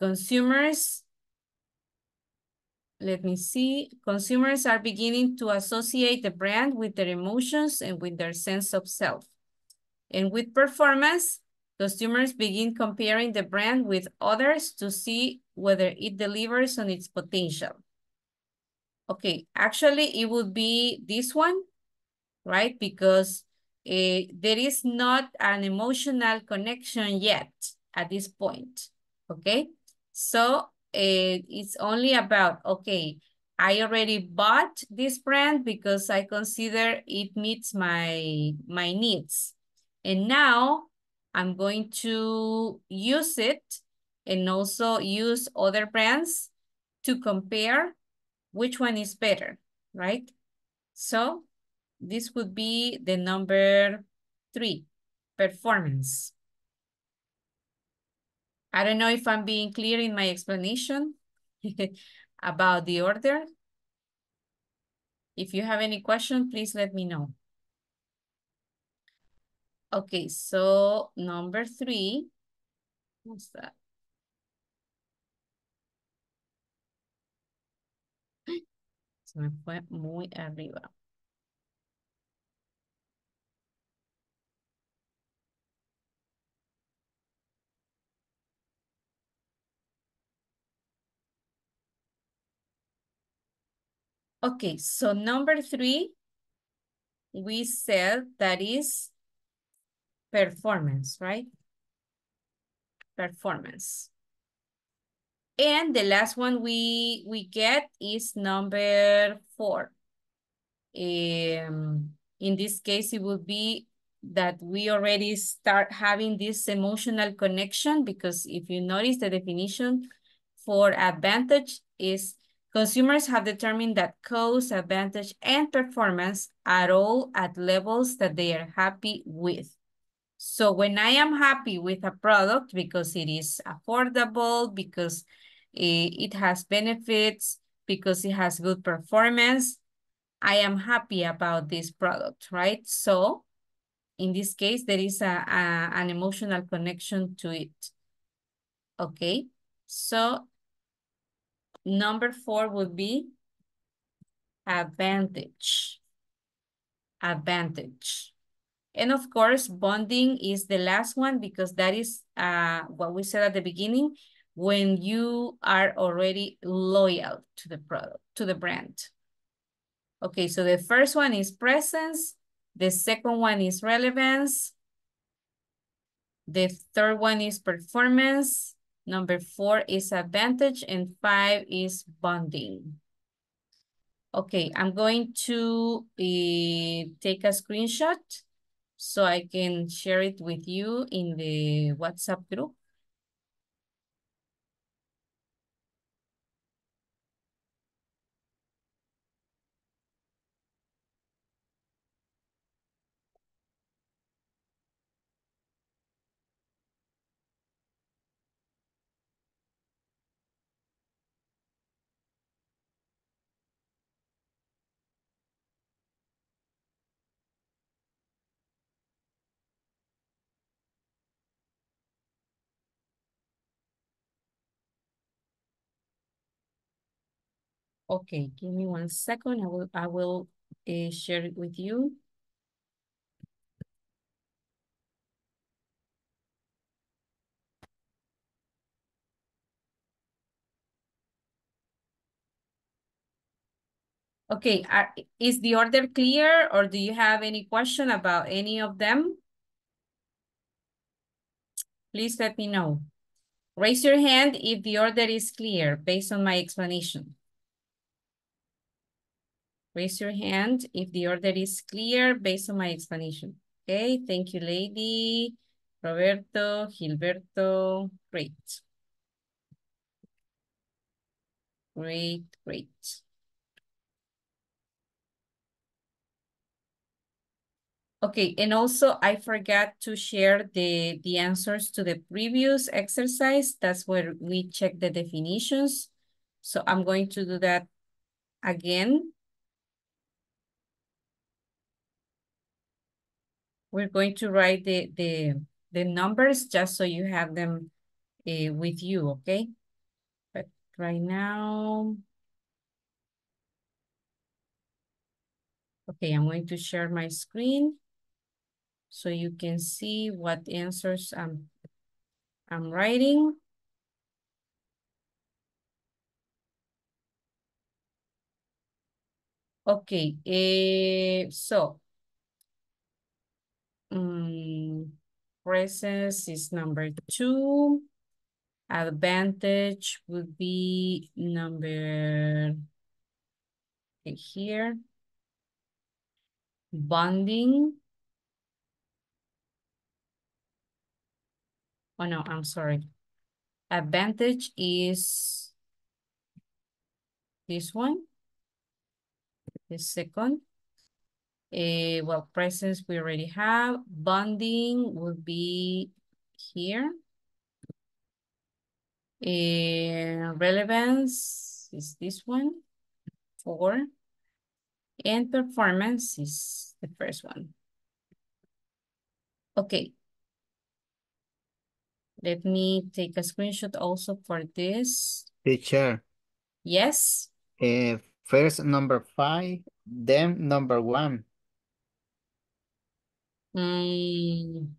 consumers, let me see, consumers are beginning to associate the brand with their emotions and with their sense of self. And with performance, consumers begin comparing the brand with others to see whether it delivers on its potential. Okay, actually it would be this one, right? Because uh, there is not an emotional connection yet at this point, okay? So uh, it's only about, okay, I already bought this brand because I consider it meets my, my needs. And now I'm going to use it and also use other brands to compare which one is better, right? So this would be the number three, performance. I don't know if I'm being clear in my explanation [LAUGHS] about the order. If you have any question, please let me know. Okay, so number three, what's that? Se me fue muy arriba. Okay, so number three, we said that is performance, right? Performance. And the last one we, we get is number four. Um, in this case, it would be that we already start having this emotional connection because if you notice the definition for advantage is consumers have determined that cost, advantage, and performance are all at levels that they are happy with. So when I am happy with a product because it is affordable, because eh, it has benefits, because it has good performance, I am happy about this product, right? So in this case, there is a, a an emotional connection to it. Okay, so number four would be advantage. Advantage. And of course, bonding is the last one because that is uh, what we said at the beginning, when you are already loyal to the product, to the brand. Okay, so the first one is presence. The second one is relevance. The third one is performance. Number four is advantage. And five is bonding. Okay, I'm going to uh, take a screenshot so I can share it with you in the WhatsApp group. Okay, give me one second. I will I will uh, share it with you. Okay, are, is the order clear or do you have any question about any of them? Please let me know. Raise your hand if the order is clear based on my explanation. Raise your hand if the order is clear based on my explanation. Okay, thank you, lady. Roberto, Gilberto, great. Great, great. Okay, and also I forgot to share the, the answers to the previous exercise. That's where we check the definitions. So I'm going to do that again. We're going to write the, the, the numbers just so you have them uh, with you, okay? But right now, okay, I'm going to share my screen so you can see what answers I'm, I'm writing. Okay, uh, so um, presence is number two. Advantage would be number here. Bonding Oh, no, I'm sorry. Advantage is this one. The second. Uh, well, presence we already have. Bonding will be here. Uh, relevance is this one, four. And performance is the first one. Okay. Let me take a screenshot also for this. Teacher, Yes. uh, first number five, then number one. Mm.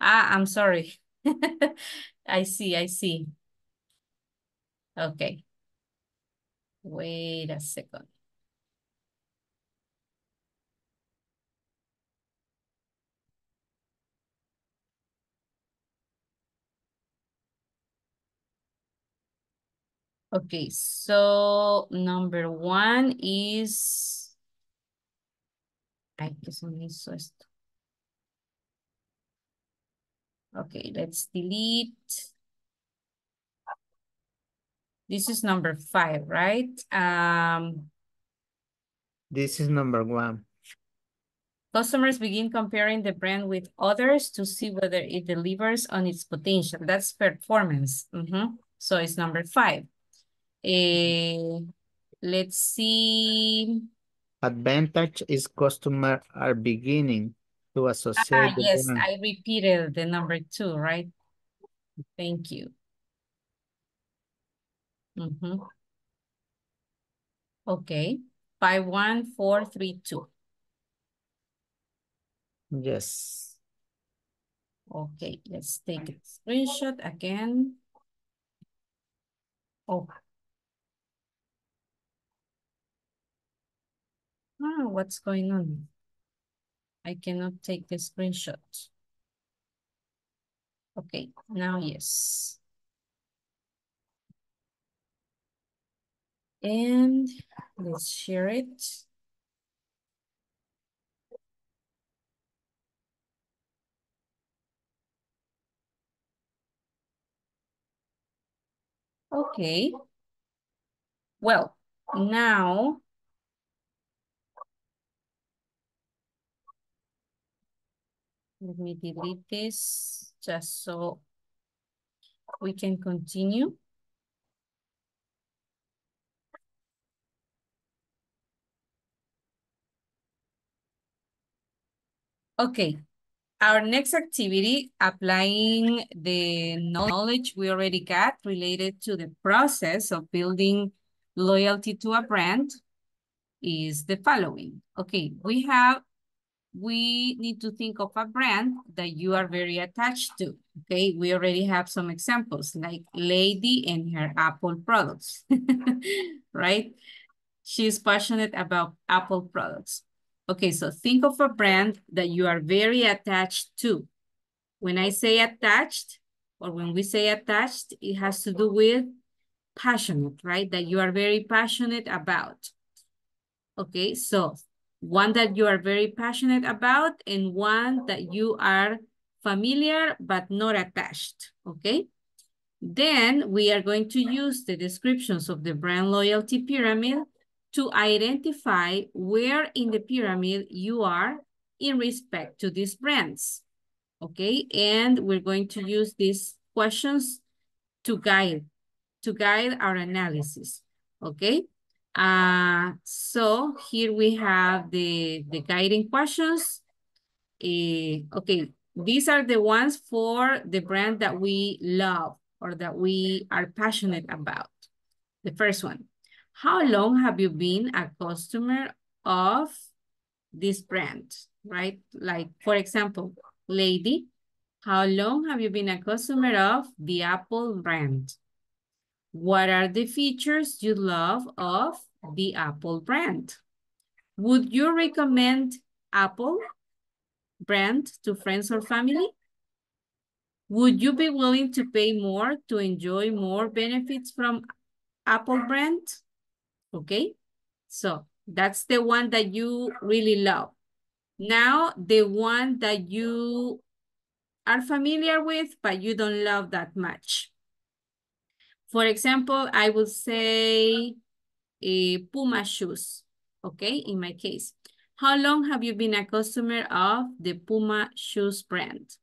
Ah, I'm sorry. [LAUGHS] I see, I see. Okay. Wait a second. Okay, so number one is... Ay, se me hizo esto. Okay, let's delete. This is number five, right? Um, This is number one. customers begin comparing the brand with others to see whether it delivers on its potential. That's performance. Mhm. So it's number five. Eh, let's see. Advantage is customer are beginning to Ah, associate the yes, brand. I repeated the number two, right? Thank you. Mhm. Okay, five, one, four, three, two. Yes. Okay, let's take a screenshot again. Oh. Ah, what's going on? I cannot take the screenshot. Okay, now yes. And let's share it. Okay. Well, now let me delete this just so we can continue. Okay, our next activity, applying the knowledge we already got related to the process of building loyalty to a brand is the following. Okay, we have, we need to think of a brand that you are very attached to. Okay, we already have some examples like Lady and her Apple products, [LAUGHS] right? She's passionate about Apple products. Okay, so think of a brand that you are very attached to. When I say attached, or when we say attached, it has to do with passionate, right? That you are very passionate about. Okay, so one that you are very passionate about and one that you are familiar but not attached, okay? Then we are going to use the descriptions of the brand loyalty pyramid to identify where in the pyramid you are in respect to these brands. Okay, and we're going to use these questions to guide, to guide our analysis. Okay, uh, so here we have the, the guiding questions. Uh, okay, these are the ones for the brand that we love or that we are passionate about. The first one, how long have you been a customer of this brand, right? Like, for example, lady, how long have you been a customer of the Apple brand? What are the features you love of the Apple brand? Would you recommend Apple brand to friends or family? Would you be willing to pay more to enjoy more benefits from Apple brand? Okay, so that's the one that you really love. Now, the one that you are familiar with, but you don't love that much. For example, I would say a Puma shoes, okay, in my case. How long have you been a customer of the Puma shoes brand?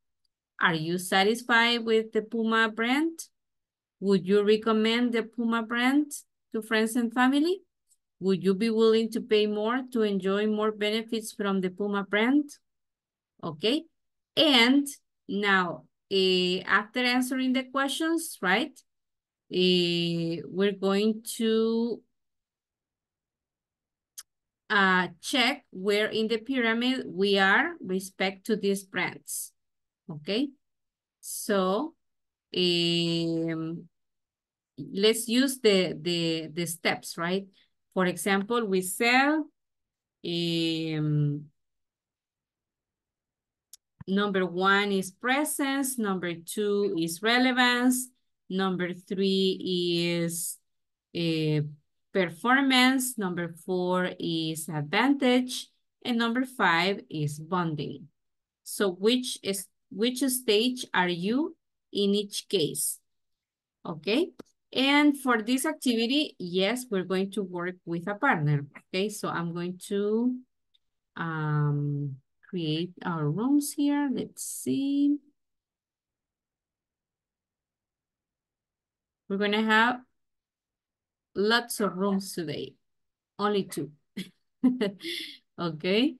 Are you satisfied with the Puma brand? Would you recommend the Puma brand to friends and family? Would you be willing to pay more to enjoy more benefits from the Puma brand? Okay. And now, uh, after answering the questions, right, uh, we're going to uh, check where in the pyramid we are respect to these brands. Okay. So, um, let's use the, the, the steps, right? For example, we sell um, number one is presence, number two is relevance, number three is uh, performance, number four is advantage, and number five is bonding. So which is which stage are you in each case? Okay. And for this activity, yes, we're going to work with a partner. Okay, so I'm going to um, create our rooms here. Let's see. We're going to have lots of rooms today. Only two. [LAUGHS] okay,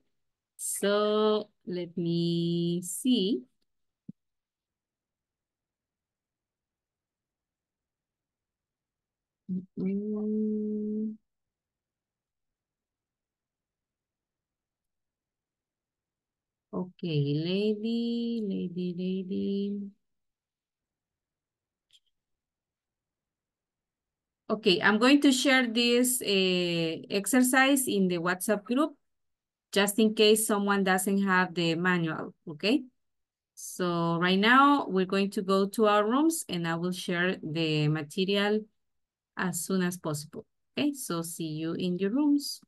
so let me see. Mm. Okay, lady, lady, lady. Okay, I'm going to share this uh, exercise in the WhatsApp group, just in case someone doesn't have the manual, okay? So right now, we're going to go to our rooms and I will share the material as soon as possible. Okay, so see you in your rooms.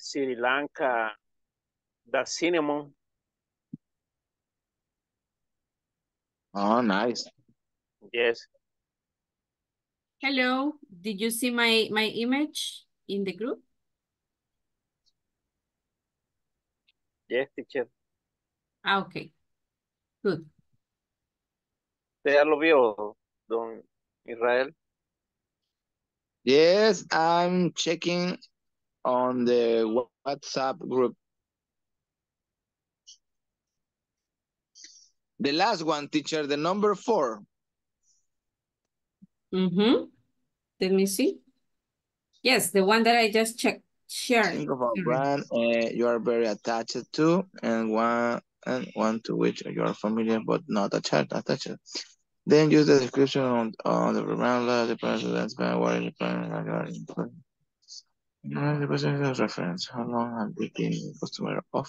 Sri Lanka, the cinnamon. Oh, nice. Yes. Hello, did you see my, my image in the group? Yes, teacher. Ah, okay, good. ¿Usted ya lo vio, don Israel? Yes, I'm checking on the WhatsApp group. The last one, teacher, the number four. Mm-hmm. Let me see. Yes, the one that I just checked, shared. Think of a brand uh, you are very attached to and one and one to which you are familiar but not attached. attached. Then use the description on, on the brand, the that's been what the brand, no, the is reference. How long have they been customer of?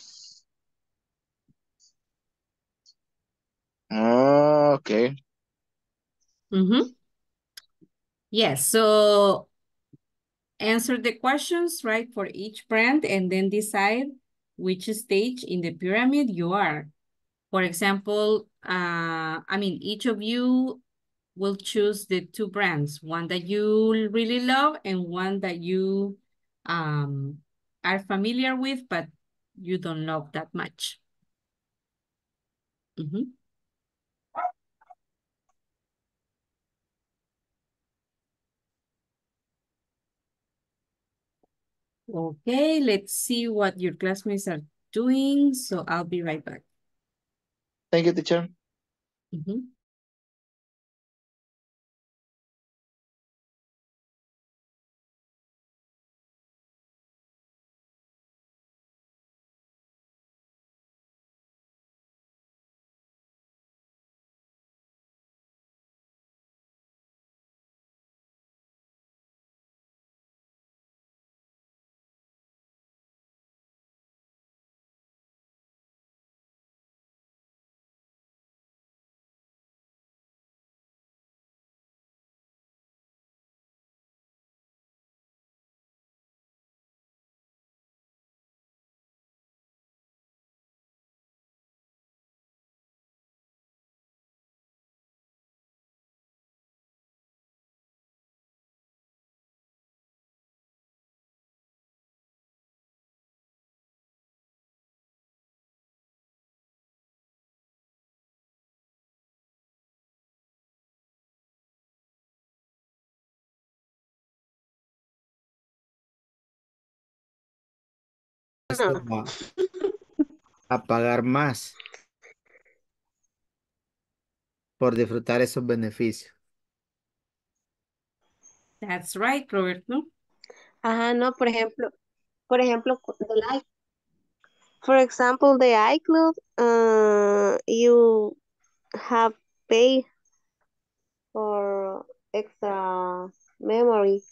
Oh, okay. Mm-hmm. Yes, so answer the questions, right, for each brand and then decide which stage in the pyramid you are. For example, uh, I mean, each of you will choose the two brands, one that you really love and one that you um, are familiar with, but you don't love that much. Mm -hmm. Okay, let's see what your classmates are doing. So I'll be right back. Thank you, teacher. Mm -hmm. A, a pagar más por disfrutar esos beneficios. That's right, Roberto. Ajá, no, por ejemplo, por ejemplo, the like, for example, the iCloud, uh, you have pay for extra memory.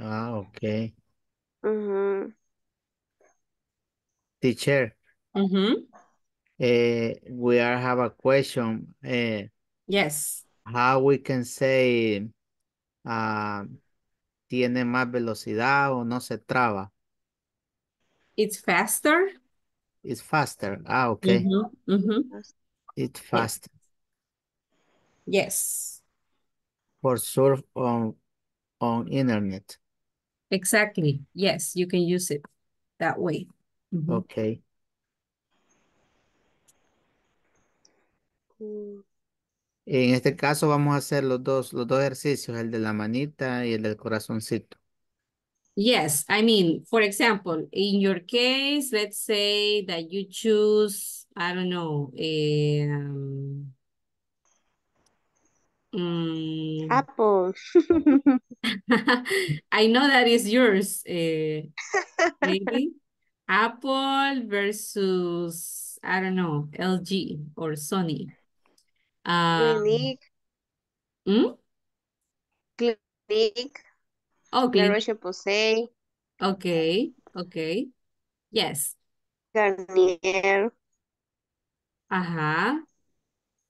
Ah, okay. Mm-hmm. Teacher, Mm-hmm. eh, we are have a question. eh, Yes. how we can say ah, tiene más velocidad o no se traba? It's faster. It's faster. Ah, okay. Mm-hmm. Mm-hmm. It's faster. Yes, For surf on, on internet. exactly. Yes, you can use it that way. Okay. Mm, En este caso vamos a hacer los dos, los dos ejercicios, el de la manita y el del corazoncito. Yes, I mean, for example, in your case, let's say that you choose, I don't know, um, mm, Apple. [LAUGHS] I know that is yours, uh, [LAUGHS] maybe. Apple versus, I don't know, LG or Sony. Um, Clinique. hmm? Clinique. Oh, La. Roche-Posay. Okay, okay. Yes. Garnier. Uh-huh.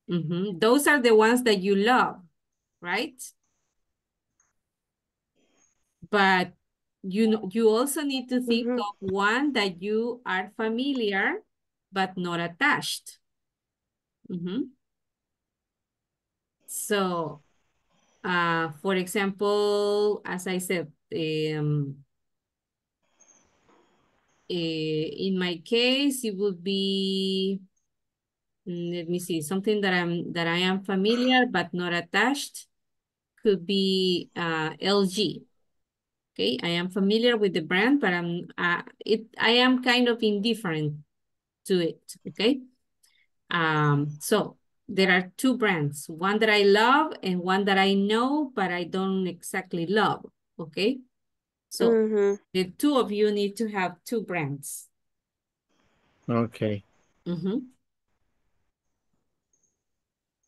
Mm-hmm. Those are the ones that you love, right? But you know, you also need to think Mhm. of one that you are familiar but not attached. Mhm. So, uh, for example, as I said, um, eh, in my case, it would be, mm, let me see, something that I'm that I am familiar but not attached could be uh, LG. Okay, I am familiar with the brand, but I'm uh, it. I am kind of indifferent to it. Okay, um, so there are two brands, one that I love and one that I know, but I don't exactly love. Okay, so Mhm. the two of you need to have two brands. Okay. Mhm.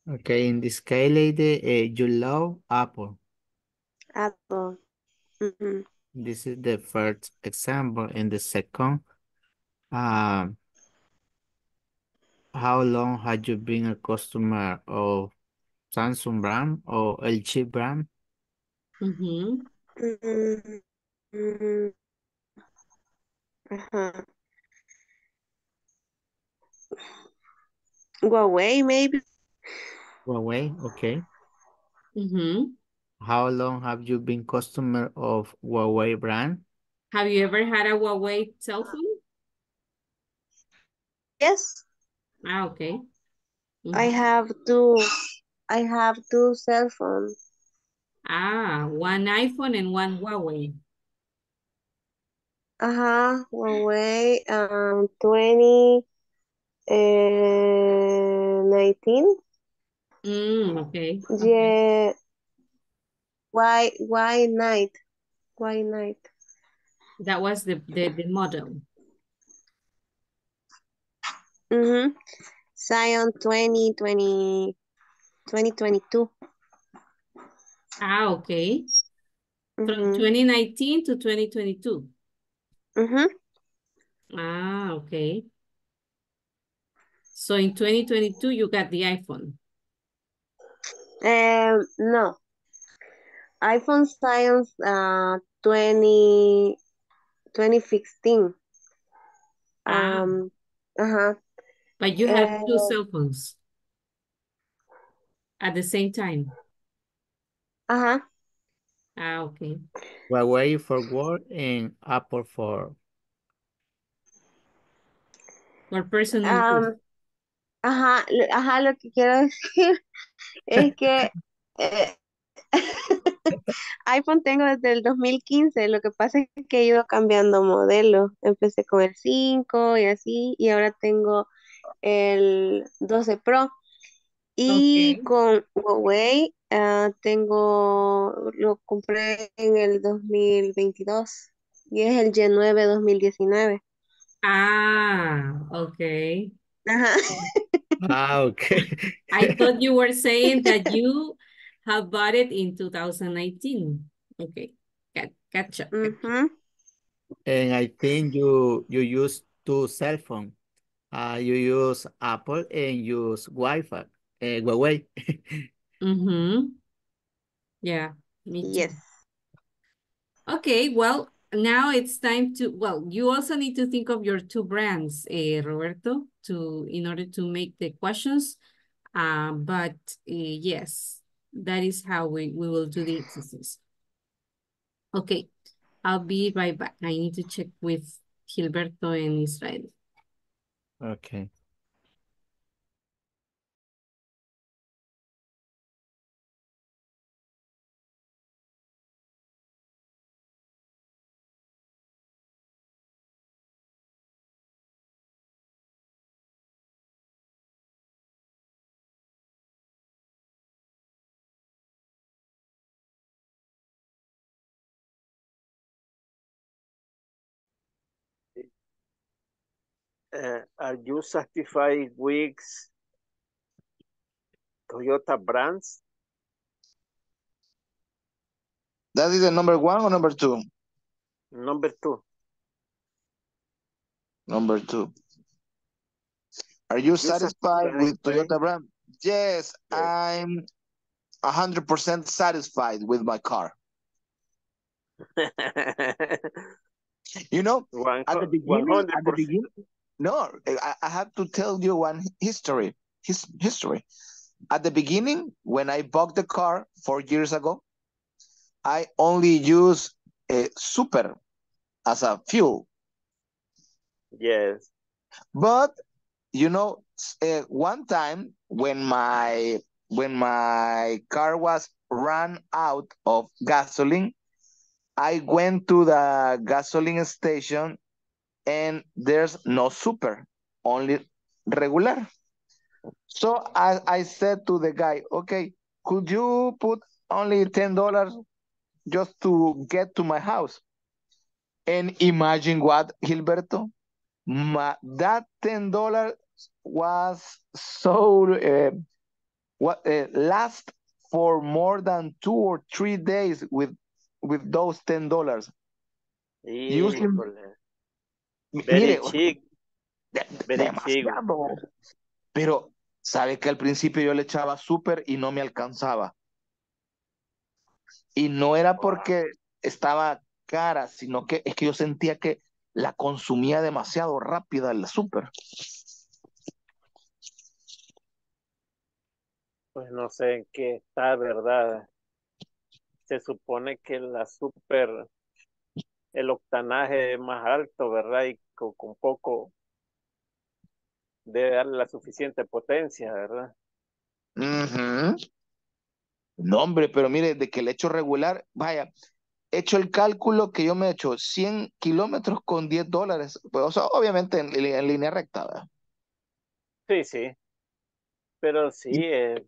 Okay, in this case, lady, eh, you love Apple. Apple. Mhm. This is the first example. And the second, um, how long had you been a customer of Samsung brand or LG brand? Mm-hmm. Mm, mm, ajá. Huawei, maybe. Huawei, okay. Mm-hmm. How long have you been customer of Huawei brand? Have you ever had a Huawei cell phone? Yes, Ah, okay. I Mhm. have two. I have two cell phones. Ah, one iPhone and one Huawei. Ajá, Huawei, um, 20, eh, 19. Mm, okay. okay. Why, why night? Y9? That was the, the, the model. Mm-hmm. Zion 20, 20, 2022. Ah, okay. From Mm-hmm. 2019 to 2022. Mm-hmm. Ah, okay. So in 2022, you got the iPhone. Um, no. iPhone Science uh 20, 2016. Ah. Um, uh-huh. But you have two Uh, cell phones at the same time. uh-huh. Ah, okay. Huawei for work and Apple for For personal use. Um, ajá, lo- ajá, lo que quiero decir [LAUGHS] es que [LAUGHS] eh, [LAUGHS] iPhone tengo desde el 2015, lo que pasa es que he ido cambiando modelo. Empecé con el 5 y así, y ahora tengo el 12 Pro. Y Okay. con Huawei ah, tengo, lo compré en el 2022 y es el Y9 2019. Ah, okay. Ajá. Ah, okay. I thought you were saying that [LAUGHS] you have bought it in 2019. Okay, catch up. gotcha. Ujú. And I think you you use two cell phone. Uh, you use Apple and use Wi-Fi. Uh, Huawei. [LAUGHS] Mm-hmm. Yeah, me too. Yes. Okay, well, now it's time to, well, you also need to think of your two brands, eh, Roberto, to in order to make the questions. Um, but eh, yes, that is how we, we will do the exercise. Okay, I'll be right back. I need to check with Gilberto and Israel. Okay. Uh, are you satisfied with Toyota brands? That is the number one or number two? Number two. Number two. Are you satisfied satisfied with Toyota brand? Yes, Yes. I'm hundred percent satisfied with my car. [LAUGHS] You know, One at the beginning, at the beginning, no, I, I have to tell you one history. His history. At the beginning, when I bought the car four years ago, I only use a super as a fuel. Yes. But you know, uh, one time when my when my car was run out of gasoline, I went to the gasoline station and there's no super, only regular. So I, I said to the guy, okay, could you put only ten dollars just to get to my house? And imagine what, Gilberto? Ma, that ten dollars was so uh, what uh, last for more than two or three days with with those ten dollars. Using- Híjole. Very Mire, de- demasiado. Pero sabe que al principio yo le echaba súper y no me alcanzaba. Y no era porque estaba cara, sino que es que yo sentía que la consumía demasiado rápida el súper. Pues no sé en qué está, ¿verdad? Se supone que la super, el octanaje es más alto, ¿verdad? Y con, con poco debe darle la suficiente potencia, ¿verdad? No, hombre, pero mire, de que el hecho regular, vaya, he hecho el cálculo que yo me he hecho 100 kilómetros con 10 dólares, pues, o sea, obviamente en, línea recta, ¿verdad? Sí, sí. Pero sí, es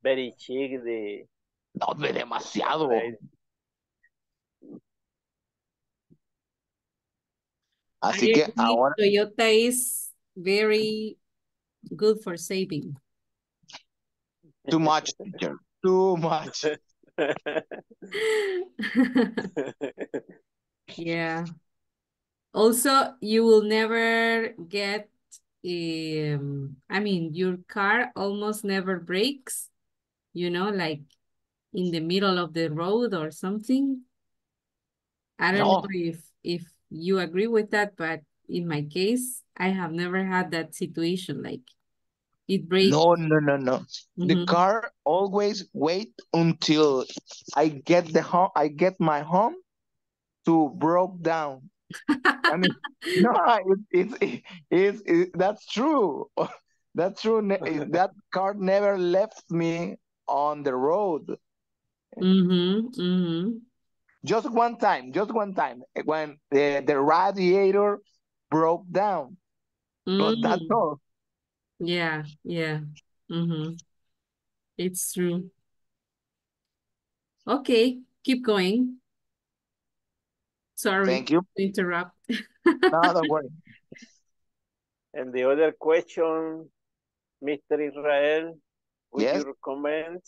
very chic de... No, hombre, demasiado. de- Así I que ahora, Toyota is very good for saving. too much, teacher, too much. [LAUGHS] Yeah. Also, you will never get, um, I mean, your car almost never breaks, you know, like in the middle of the road or something. I don't No. know if if you agree with that, but in my case, I have never had that situation. Like it breaks. No, no, no, no. The Mhm. car always wait until I get the home, I get my home to broke down. I mean, [LAUGHS] no, it's it's it, that's true. [LAUGHS] That's true. [LAUGHS] That car never left me on the road. Mm-hmm. Mm-hmm. Just one time, just one time when the, the radiator broke down. But that's Mm. all. Yeah, yeah. Mm-hmm. It's true. Okay, keep going. Sorry Thank you. to interrupt. [LAUGHS] No, don't worry. And the other question, Mr. Israel, would Yes. you recommend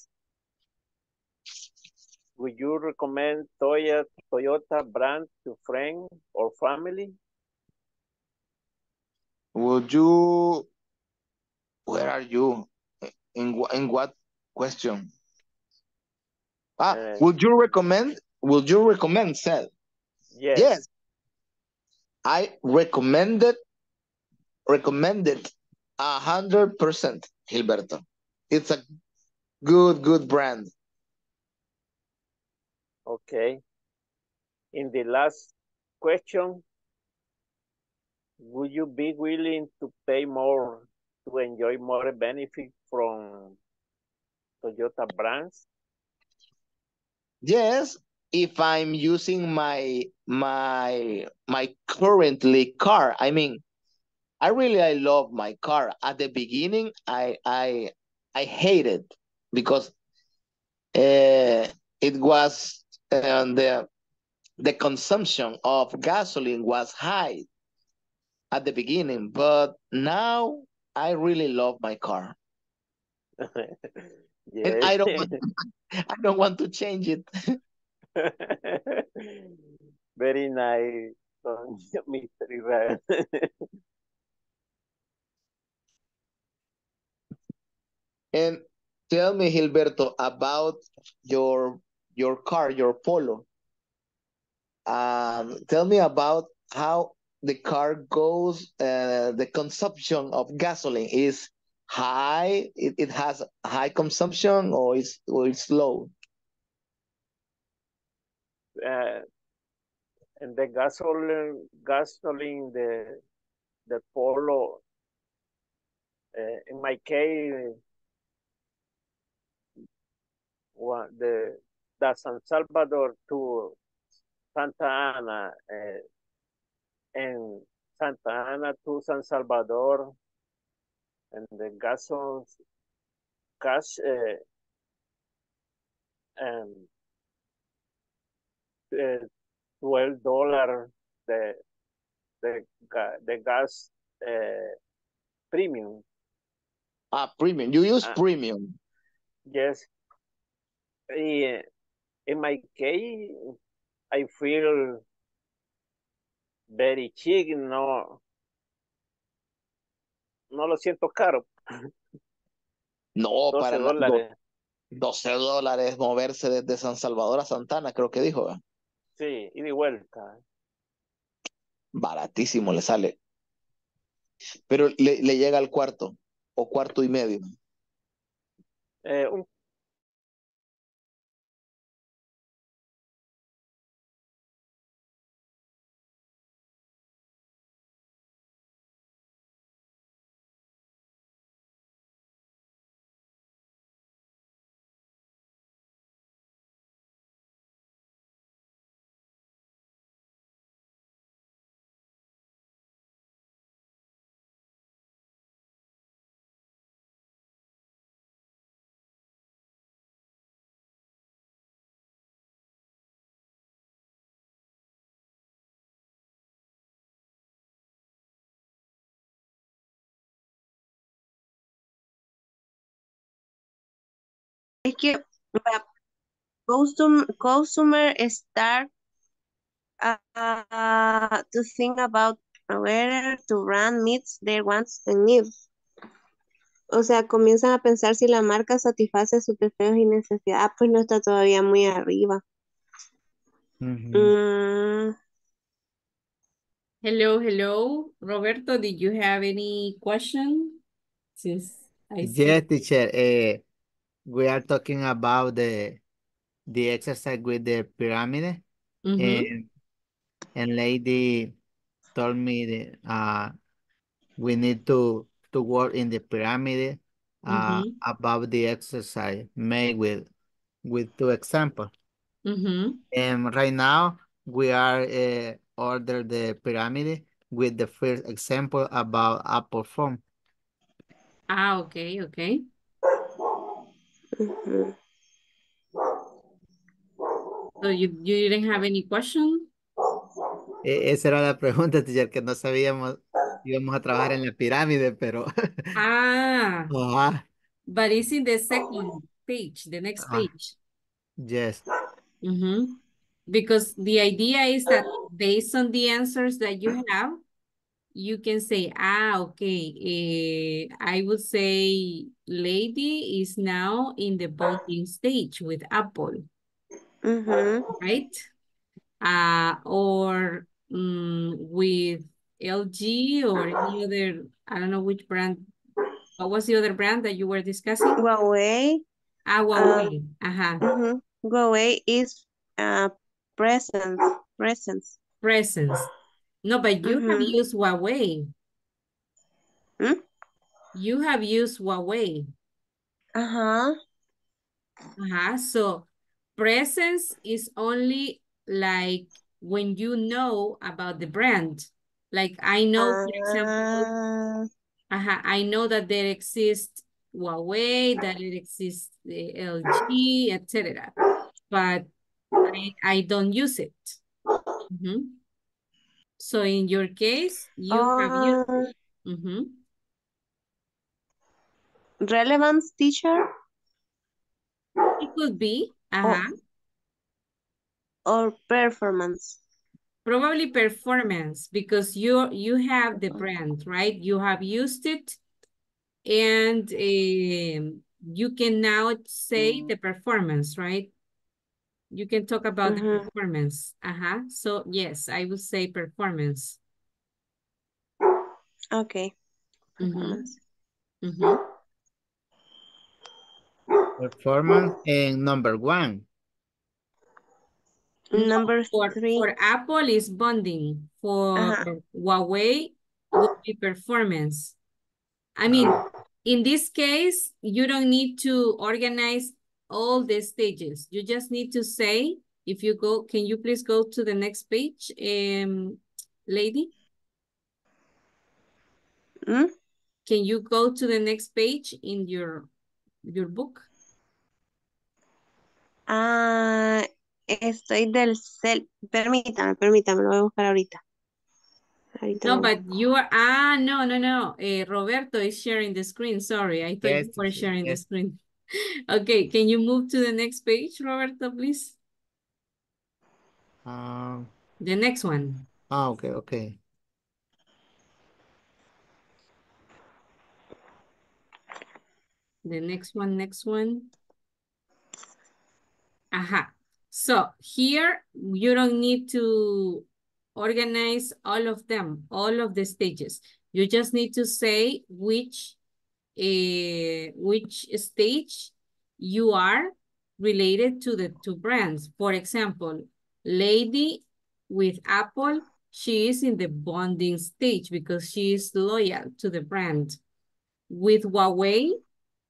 would you recommend Toyota Toyota brand to friend or family? Would you? Where are you? In in what question? Ah, Uh, would you recommend? Would you recommend? Said Yes. yes. I recommended recommended a hundred percent, Gilberto. It's a good good brand. Okay. In the last question, would you be willing to pay more to enjoy more benefit from Toyota brands? Yes, if I'm using my my my currently car. I mean, I really I love my car. At the beginning, I I I hated because uh, it was uh, the the consumption of gasoline was high at the beginning, but now I really love my car, [LAUGHS] and I don't want, [LAUGHS] [LAUGHS] I don't want to change it. Very nice, Mr. Israel. And tell me, Gilberto, about your your car, your Polo. Um, tell me about how the car goes. Uh, the consumption of gasoline is high. It, it has high consumption, or is or it's low. uh, and the gasoline, gasoline, the the Polo. Uh, in my case, one, the the San Salvador to Santa Ana, uh, and Santa Ana to San Salvador, and the gasoline gas uh, um, uh, twelve dollar the the the gas uh, premium. Ah, premium. You use Ah. premium. Yes. Eh, in my case, I feel very cheap. No, no lo siento caro. No, [LAUGHS] 12 para dólares. 12 dólares moverse desde San Salvador a Santana, creo que dijo. Sí, y de vuelta. Baratísimo le sale. Pero le, le llega al cuarto o cuarto y medio. Eh, un Es que va, custom, customer start uh, uh, to think about whether to brand meets their wants and needs. O sea, comienzan a pensar si la marca satisface sus deseos y necesidades. Ah, pues no está todavía muy arriba. Mm, Hello, hello. Roberto, did you have any question? Since I see. Yes, teacher. eh, we are talking about the the exercise with the pyramid, Mhm, and and lady told me that uh we need to to work in the pyramid uh mhm, about the exercise made with with two examples. mhm. And right now we are uh, order the pyramid with the first example about Apple phone. Ah, okay, okay. So you, you didn't have any question? E- esa era la pregunta, teacher, que no sabíamos si íbamos a trabajar en la pirámide, pero [LAUGHS] Ah, Ajá, but it's in the second page, the next Ah. page. yes. Mm-hmm. Because the idea is that based on the answers that you have, you can say, ah, okay, eh, I would say lady is now in the bonding stage with Apple, Ujú. right? Uh, or mm, with LG or any other, I don't know which brand. What was the other brand that you were discussing? Huawei, Ah, Huawei. Ajá. ujú. Huawei is uh, present, presence. Presence. No, but you have Mhm. used Huawei. Hmm? You have used Huawei. Ajá. Uh-huh. So presence is only like when you know about the brand. Like I know, for example, Ah, uh-huh, I know that there exists Huawei, that it exists the LG, etc. But I, I don't use it. Mhm. So in your case, you have used ah, it. Mhm. relevance teacher It could be, uh-huh. or performance. Probably performance because you you have the brand, right? You have used it and um, you can now say the performance, right? You can talk about the Mhm. performance. Uh-huh. So yes, I would say performance. Okay. Mm -hmm. Performance. mhm. Performance and number one. Number for, three. for Apple is bonding. For Uh-huh. Huawei would be performance. I mean, in this case, you don't need to organize all the stages. You just need to say, if you go, can you please go to the next page, um, lady? Mm? Can you go to the next page in your, your book? Ah, estoy del cel. Permítame, permítame, lo voy a buscar ahorita. Ahorita No, lo but you are, ah, no, no, no. Eh, Roberto is sharing the screen. Sorry, I thought Yes, you were teacher, sharing the screen. Okay, can you move to the next page, Roberto, please? Um, The next one. ah, okay, okay. The next one, next one. Aha. So here you don't need to organize all of them, all of the stages. You just need to say which uh, which stage you are related to the two brands. For example, lady with Apple, she is in the bonding stage because she is loyal to the brand. With Huawei,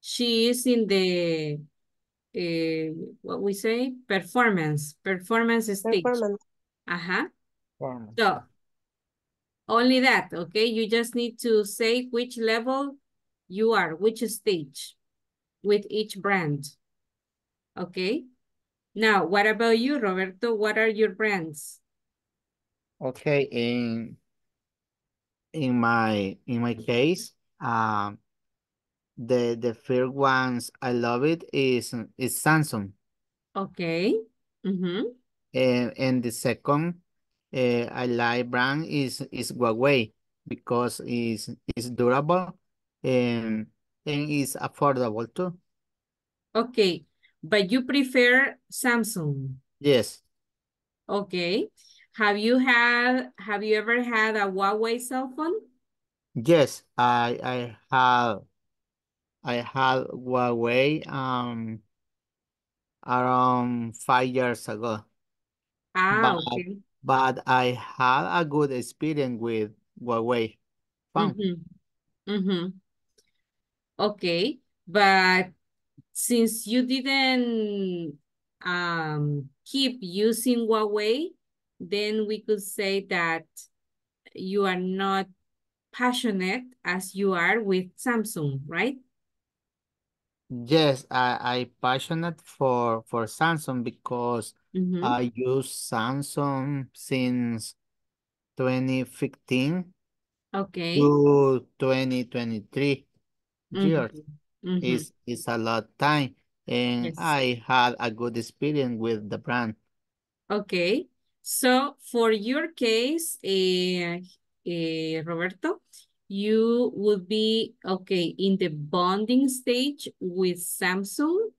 she is in the, uh, what we say, performance, performance stage. Performance. Uh-huh. So, only that, okay? You just need to say which level you are, which stage with each brand. Okay? Now, what about you, Roberto? What are your brands? Okay, in in my in my case, um, the the first ones I love it is is Samsung, Okay. Mm-hmm. and and the second uh, I like brand is is Huawei because it's it's durable and and it's affordable too. Okay. But you prefer Samsung. Yes, Okay. Have you had, have you ever had a Huawei cell phone? yes, I I have I had Huawei um around five years ago. Ah, But okay. but I had a good experience with Huawei phone. Mm-hmm. Mm-hmm. Okay. But since you didn't um keep using Huawei, then we could say that you are not passionate as you are with Samsung, right? Yes, I I passionate for for Samsung because Mm-hmm. I use Samsung since 2015 Okay. to 2023 years. Mm-hmm. Mm-hmm. It's it's a lot time and Yes. I had a good experience with the brand. Okay. So for your case, eh, eh, Roberto, you would be, okay, in the bonding stage with Samsung.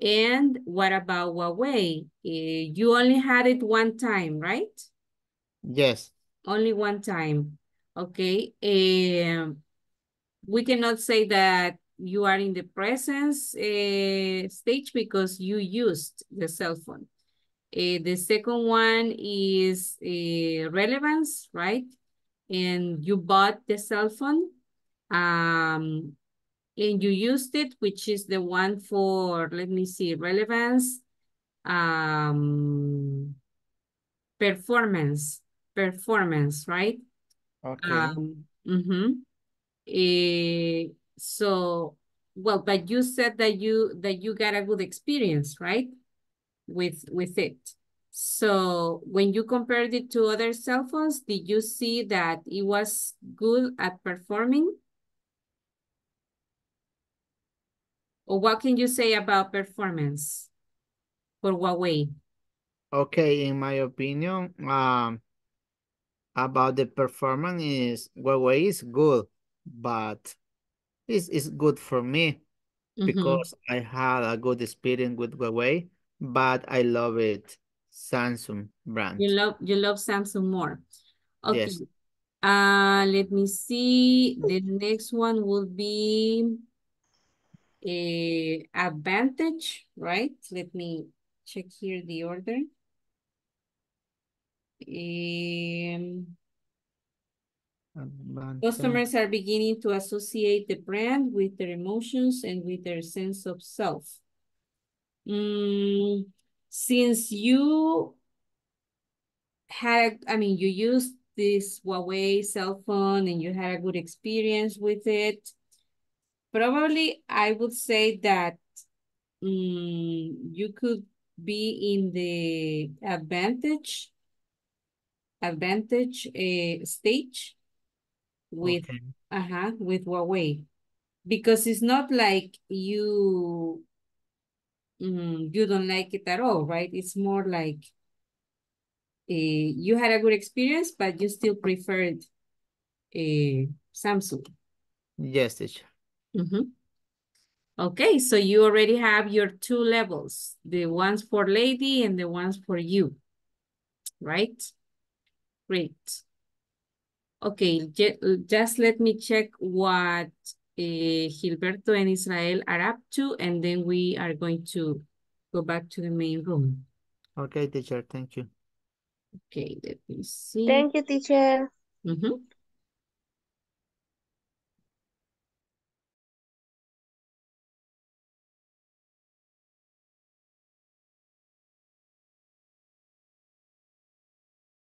And what about Huawei? Eh, you only had it one time, right? Yes, Only one time. Okay. Um, we cannot say that you are in the presence uh, stage because you used the cell phone. Uh, the second one is uh, relevance, right? And you bought the cell phone um, and you used it, which is the one for, let me see, relevance, um, performance, performance, right? okay. Um, mm-hmm. Eh, so, well, but you said that you that you got a good experience, right? With with it. So when you compared it to other cell phones, did you see that it was good at performing? Or what can you say about performance for Huawei? Okay, in my opinion, um, about the performance is Huawei is good, but it's, it's good for me Mhm. because I had a good experience with Huawei, but I love it Samsung brand. You love you love Samsung more. Okay. Yes. Uh, let me see. The next one will be a advantage, right? Let me check here the order. Um, Customers are beginning to associate the brand with their emotions and with their sense of self. Mm, since you had, I mean, you used this Huawei cell phone and you had a good experience with it, probably I would say that mm, you could be in the advantage advantage uh, stage with Okay. uh-huh with Huawei because it's not like you mm, you don't like it at all right it's more like uh, you had a good experience but you still preferred uh, Samsung Yes, teacher. Mhm. Okay, so you already have your two levels, the ones for lady and the ones for you, right? Great. Okay, just let me check what uh, Gilberto and Israel are up to, and then we are going to go back to the main room. Okay, teacher, thank you. Okay, let me see. Thank you, teacher. Mm -hmm.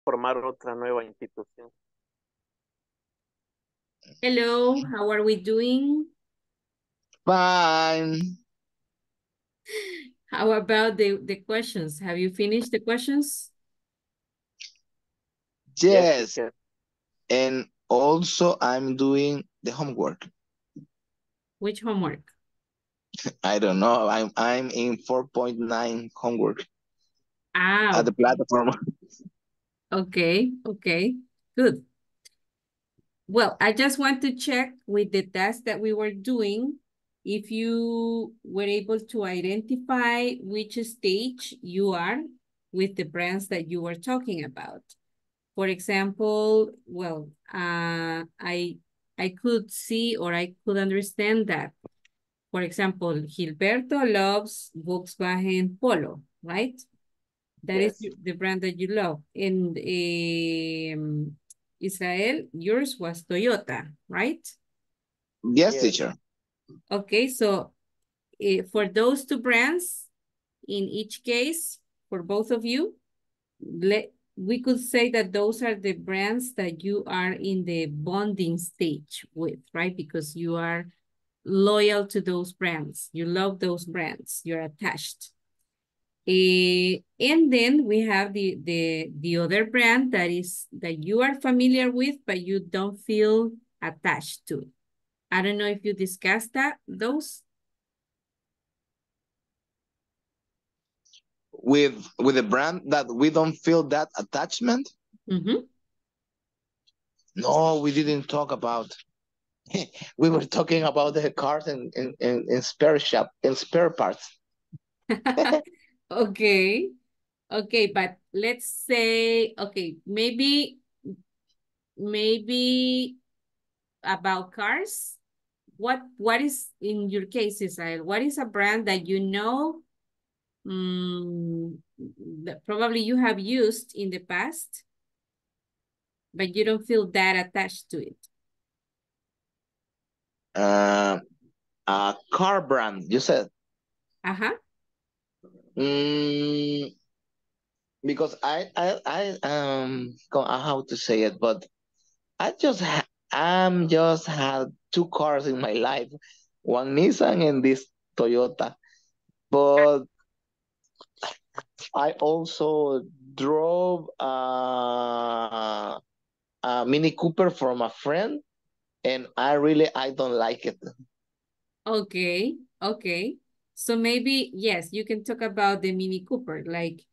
Formar otra nueva institución. Hello, how are we doing? Fine. How about the, the questions? Have you finished the questions? Yes. yes and also I'm doing the homework. Which homework? [LAUGHS] I don't know. I'm I'm in 4.9 homework. Ah. At the platform. [LAUGHS] Okay, okay, good. Well, I just want to check with the test that we were doing if you were able to identify which stage you are with the brands that you were talking about. For example, well, uh, I, I could see or I could understand that. For example, Gilberto loves Volkswagen Polo, right? That yes. is the brand that you love. And um, Israel, yours was Toyota, right? Yes, yes. teacher. Okay, so uh, for those two brands, in each case, for both of you, let, we could say that those are the brands that you are in the bonding stage with, right? Because you are loyal to those brands. You love those brands. You're attached. Uh, and then we have the, the, the other brand that is that you are familiar with, but you don't feel attached to. I don't know if you discussed that, those. With with a brand that we don't feel that attachment? Mm -hmm. No, we didn't talk about. [LAUGHS] we were talking about the cars and in, in, in spare shop in spare parts. [LAUGHS] okay. Okay, but let's say, okay, maybe, maybe about cars. What, what is, in your case, Israel, what is a brand that you know um, that probably you have used in the past, but you don't feel that attached to it? Uh, a car brand, you said? Uh-huh. Mm, because I, I, I, um, how to say it, but I just, I'm just had two cars in my life, one Nissan and this Toyota. But I also drove uh, a Mini Cooper from a friend, and I really I don't like it. Okay, okay. So maybe yes, you can talk about the Mini Cooper. Like,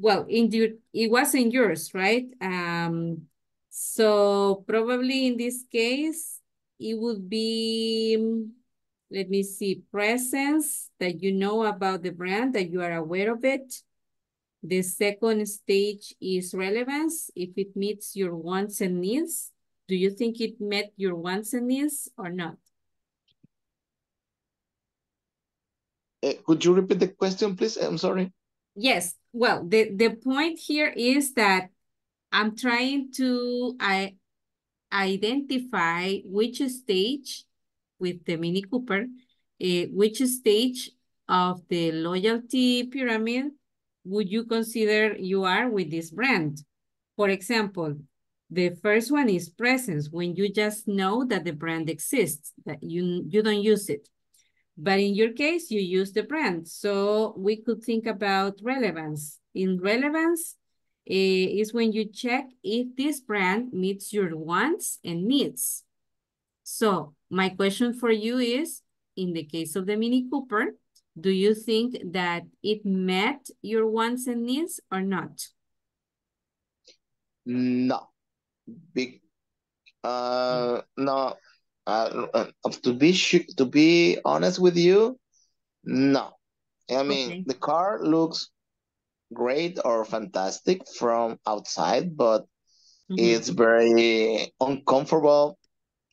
well, in your it wasn't yours, right? Um, so probably in this case, it would be, let me see, presence that you know about the brand, that you are aware of it. The second stage is relevance, if it meets your wants and needs. Do you think it met your wants and needs or not? Uh, could you repeat the question, please? I'm sorry. Yes. Well, the, the point here is that I'm trying to I, identify which stage with the Mini Cooper, uh, which stage of the loyalty pyramid would you consider you are with this brand? For example, the first one is presence, when you just know that the brand exists, that you, you don't use it. But in your case, you use the brand. So we could think about relevance. In relevance, uh, is when you check if this brand meets your wants and needs. So my question for you is, in the case of the Mini Cooper, do you think that it met your wants and needs or not? No. Big, uh, no, Uh, to be to be honest with you, no. I mean, Okay. the car looks great or fantastic from outside, but Mhm, it's very uncomfortable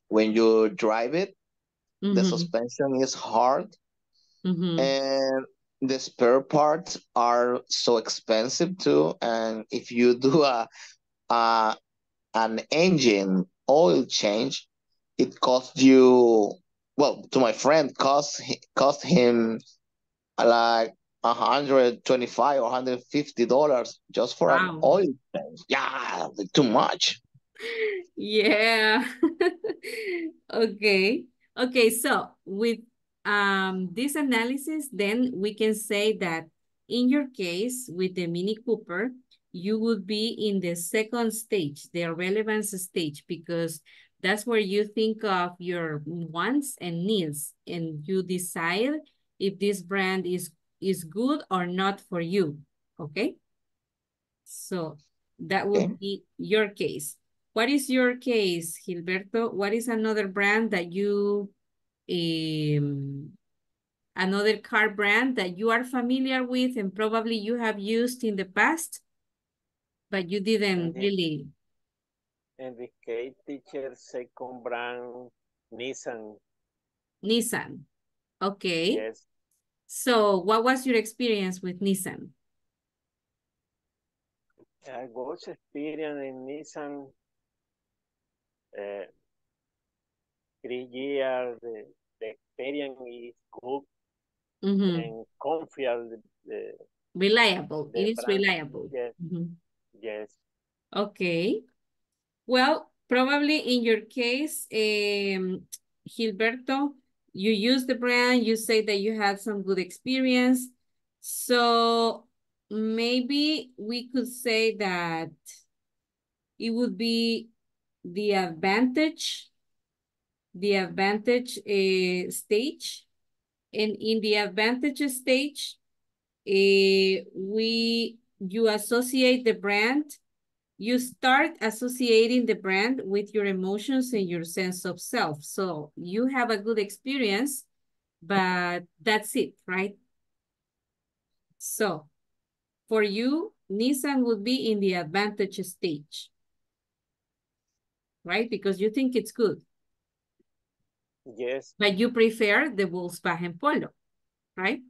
when you drive it. The mhm, suspension is hard, mhm. and the spare parts are so expensive too. And if you do a, a an engine oil change, it cost you well to my friend cost cost him like 125 or 150 dollars just for an oil change. Yeah, too much. Yeah. [LAUGHS] Okay. Okay, so with um this analysis, then we can say that in your case with the Mini Cooper, you would be in the second stage, the relevance stage, because that's where you think of your wants and needs and you decide if this brand is is good or not for you. Okay? So that Okay. would be your case. What is your case, Gilberto? What is another brand that you, um, another car brand that you are familiar with and probably you have used in the past, but you didn't Mhm. really, Case, teacher, second brand, Nissan. Nissan. Okay. Yes. So what was your experience with Nissan? I was experienced in Nissan uh, three years. The, the experience is good Mhm. and comfortable. The, Reliable. the It is brand. reliable. Yes, Mhm. yes. Okay. Well, probably in your case, um, Gilberto, you use the brand, you say that you had some good experience. So maybe we could say that it would be the advantage, the advantage uh, stage. And in the advantage stage, uh, we you associate the brand you start associating the brand with your emotions and your sense of self. So you have a good experience, but that's it, right? So for you, Nissan would be in the advantage stage, right? Because you think it's good, Yes, but you prefer the Volkswagen Polo, right?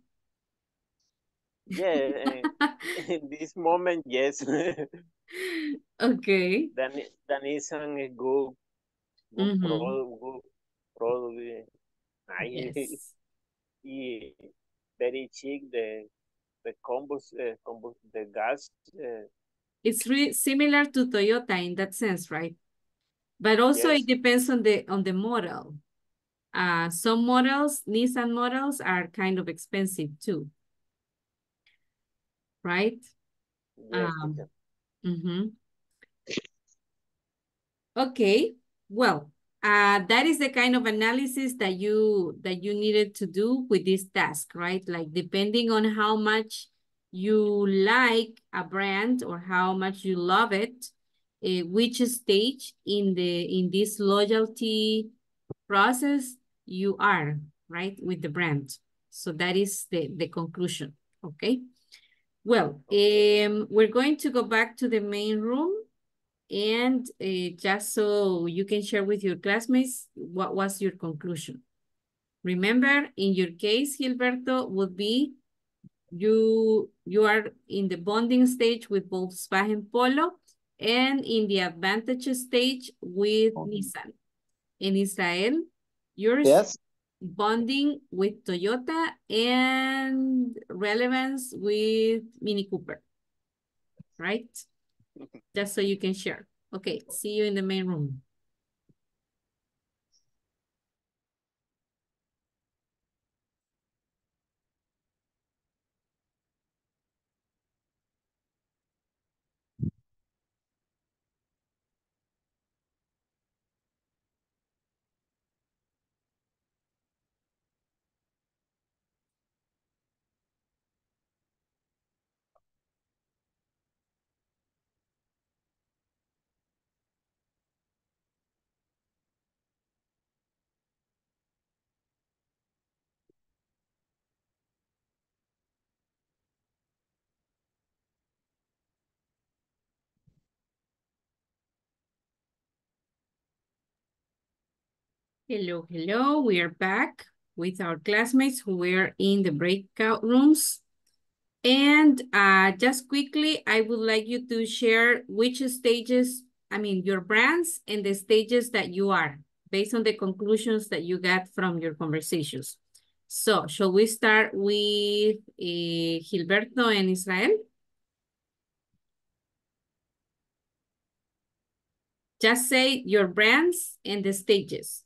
yeah. [LAUGHS] in this moment, yes. [LAUGHS] okay. Ni- the Nissan is good, good product, good product. eh, Nice. Yes. very cheap. The the combust, uh, combust the gas. Uh, It's really similar to Toyota in that sense, right? But also yes, it depends on the on the model. Uh, some models, Nissan models are kind of expensive too. Right? yes, Um, teacher. mhm. Okay, well, uh, that is the kind of analysis that you that you needed to do with this task, right? Like depending on how much you like a brand or how much you love it, uh, which stage in the in this loyalty process you are, right, with the brand. So that is the, the conclusion, okay? Well, um, we're going to go back to the main room and uh, just so you can share with your classmates, what was your conclusion? Remember, in your case, Gilberto, would be you, you are in the bonding stage with Volkswagen Polo and in the advantage stage with Nissan. In Israel, yours Yes. Bonding with Toyota and relevance with Mini Cooper, right? Just so you can share. Okay, see you in the main room. Hello, hello. We are back with our classmates who were in the breakout rooms. And uh, just quickly, I would like you to share which stages, I mean, your brands and the stages that you are based on the conclusions that you got from your conversations. So, shall we start with uh, Gilberto and Israel? Just say your brands and the stages.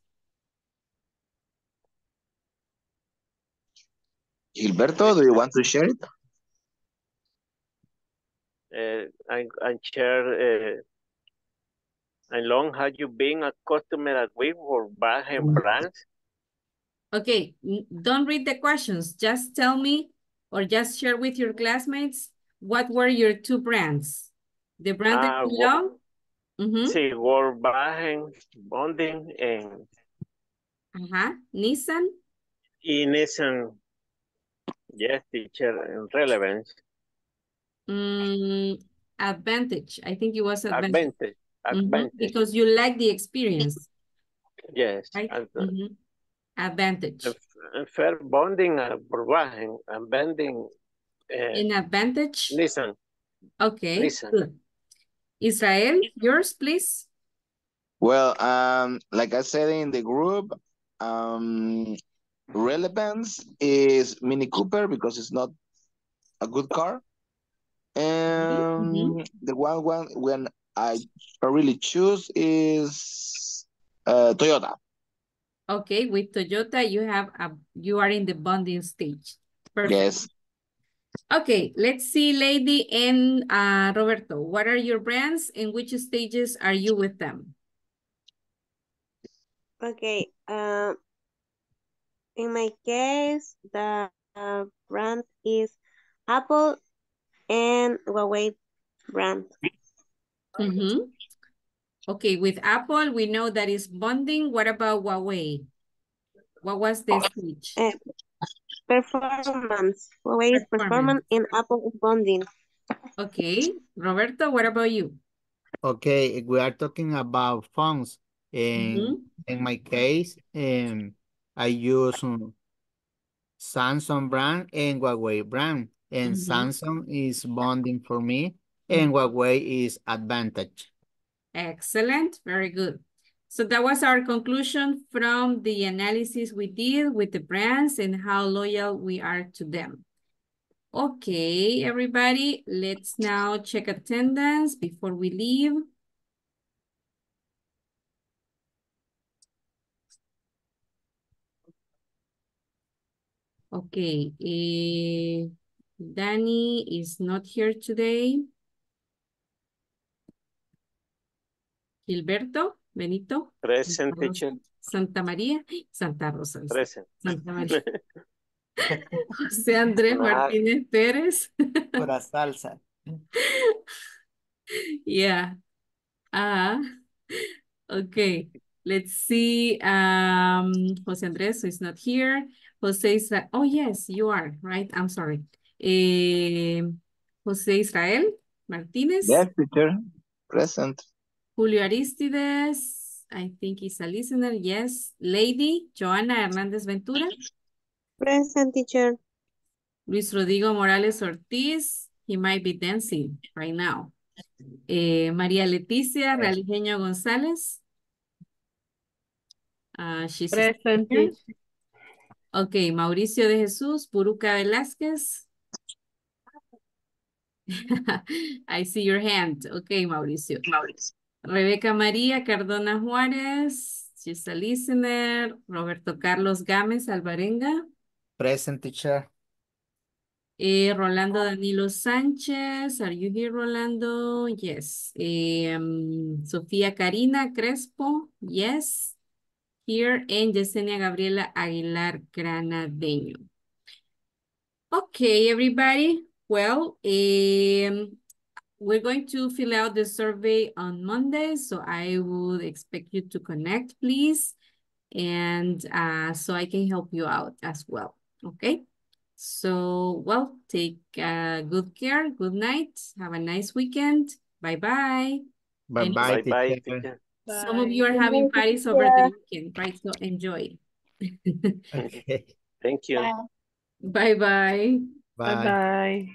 Gilberto, do you want to share it? Uh, I, I share, uh, how long have you been a customer at Volkswagen brands? Okay, don't read the questions. Just tell me or just share with your classmates what were your two brands. The brand that Ah, you wo- love? Mhm. Sí, Volkswagen, Bonding, and Ajá. Nissan. y Nissan. Yes, teacher, and relevance, Mm, advantage. I think it was advantage. advantage, Mhm, advantage. Because you like the experience, Yes, right? and, uh, Mhm. Advantage. and f- and fair bonding, uh, Volkswagen, and bending, uh, In advantage. Listen. Okay, Nissan. good. Israel, yours, please. Well, um, like I said in the group, um, relevance is Mini Cooper because it's not a good car. And mhm. the one, one when I really choose is uh, Toyota. Okay, with Toyota, you have a you are in the bonding stage. Perfect. Yes. Okay, let's see, Lady and uh, Roberto. What are your brands and which stages are you with them? Okay, um, in my case, the uh, brand is Apple and Huawei brand. Mhm. Okay, with Apple, we know that is bonding. What about Huawei? What was the stage? Uh, performance. Huawei is performance and Apple is bonding. Okay, Roberto, what about you? Okay, we are talking about phones. In Mhm. in my case, um, I use um, Samsung brand and Huawei brand. And Mhm. Samsung is bonding for me, and Huawei is advantage. Excellent, very good. So that was our conclusion from the analysis we did with the brands and how loyal we are to them. Okay, everybody, let's now check attendance before we leave. Okay, eh, Danny is not here today. Gilberto, Benito. Present, Santa teacher, Santa María, Santa Rosa. present. Santa María. [LAUGHS] José Andrés. Martínez Pérez. Pura [LAUGHS] salsa. Yeah. Ah, okay. Let's see. Um, Jose Andres is not here. Jose Israel. Oh, yes, you are, right? I'm sorry. Eh, Jose Israel Martínez. Yes, teacher. Present. Julio Aristides. I think he's a listener. Yes. Lady Joana Hernández Ventura. Present teacher. Luis Rodrigo Morales Ortiz. He might be dancing right now. Eh, María Leticia Realigeño González. Ah, she's Present. Ok, Mauricio de Jesús, Buruca Velázquez. [LAUGHS] I see your hand. Ok, Mauricio. Rebeca María Cardona Juárez, she's a listener. Roberto Carlos Gámez Alvarenga. Present teacher. Eh, Rolando Danilo Sánchez, are you here, Rolando? Yes. Eh, um, Sofía Karina Crespo, yes. Here. And Yesenia Gabriela Aguilar Granadeño. Okay, everybody. Well, um, we're going to fill out the survey on Monday, so I would expect you to connect, please. And uh, so I can help you out as well, okay? So, well, take uh, good care. Good night. Have a nice weekend. Bye-bye. Bye Any- bye, Bye-bye, teacher. teacher. Some of you are having parties over the weekend, right? So enjoy. Okay. Thank you. Bye-bye. Bye. Bye-bye.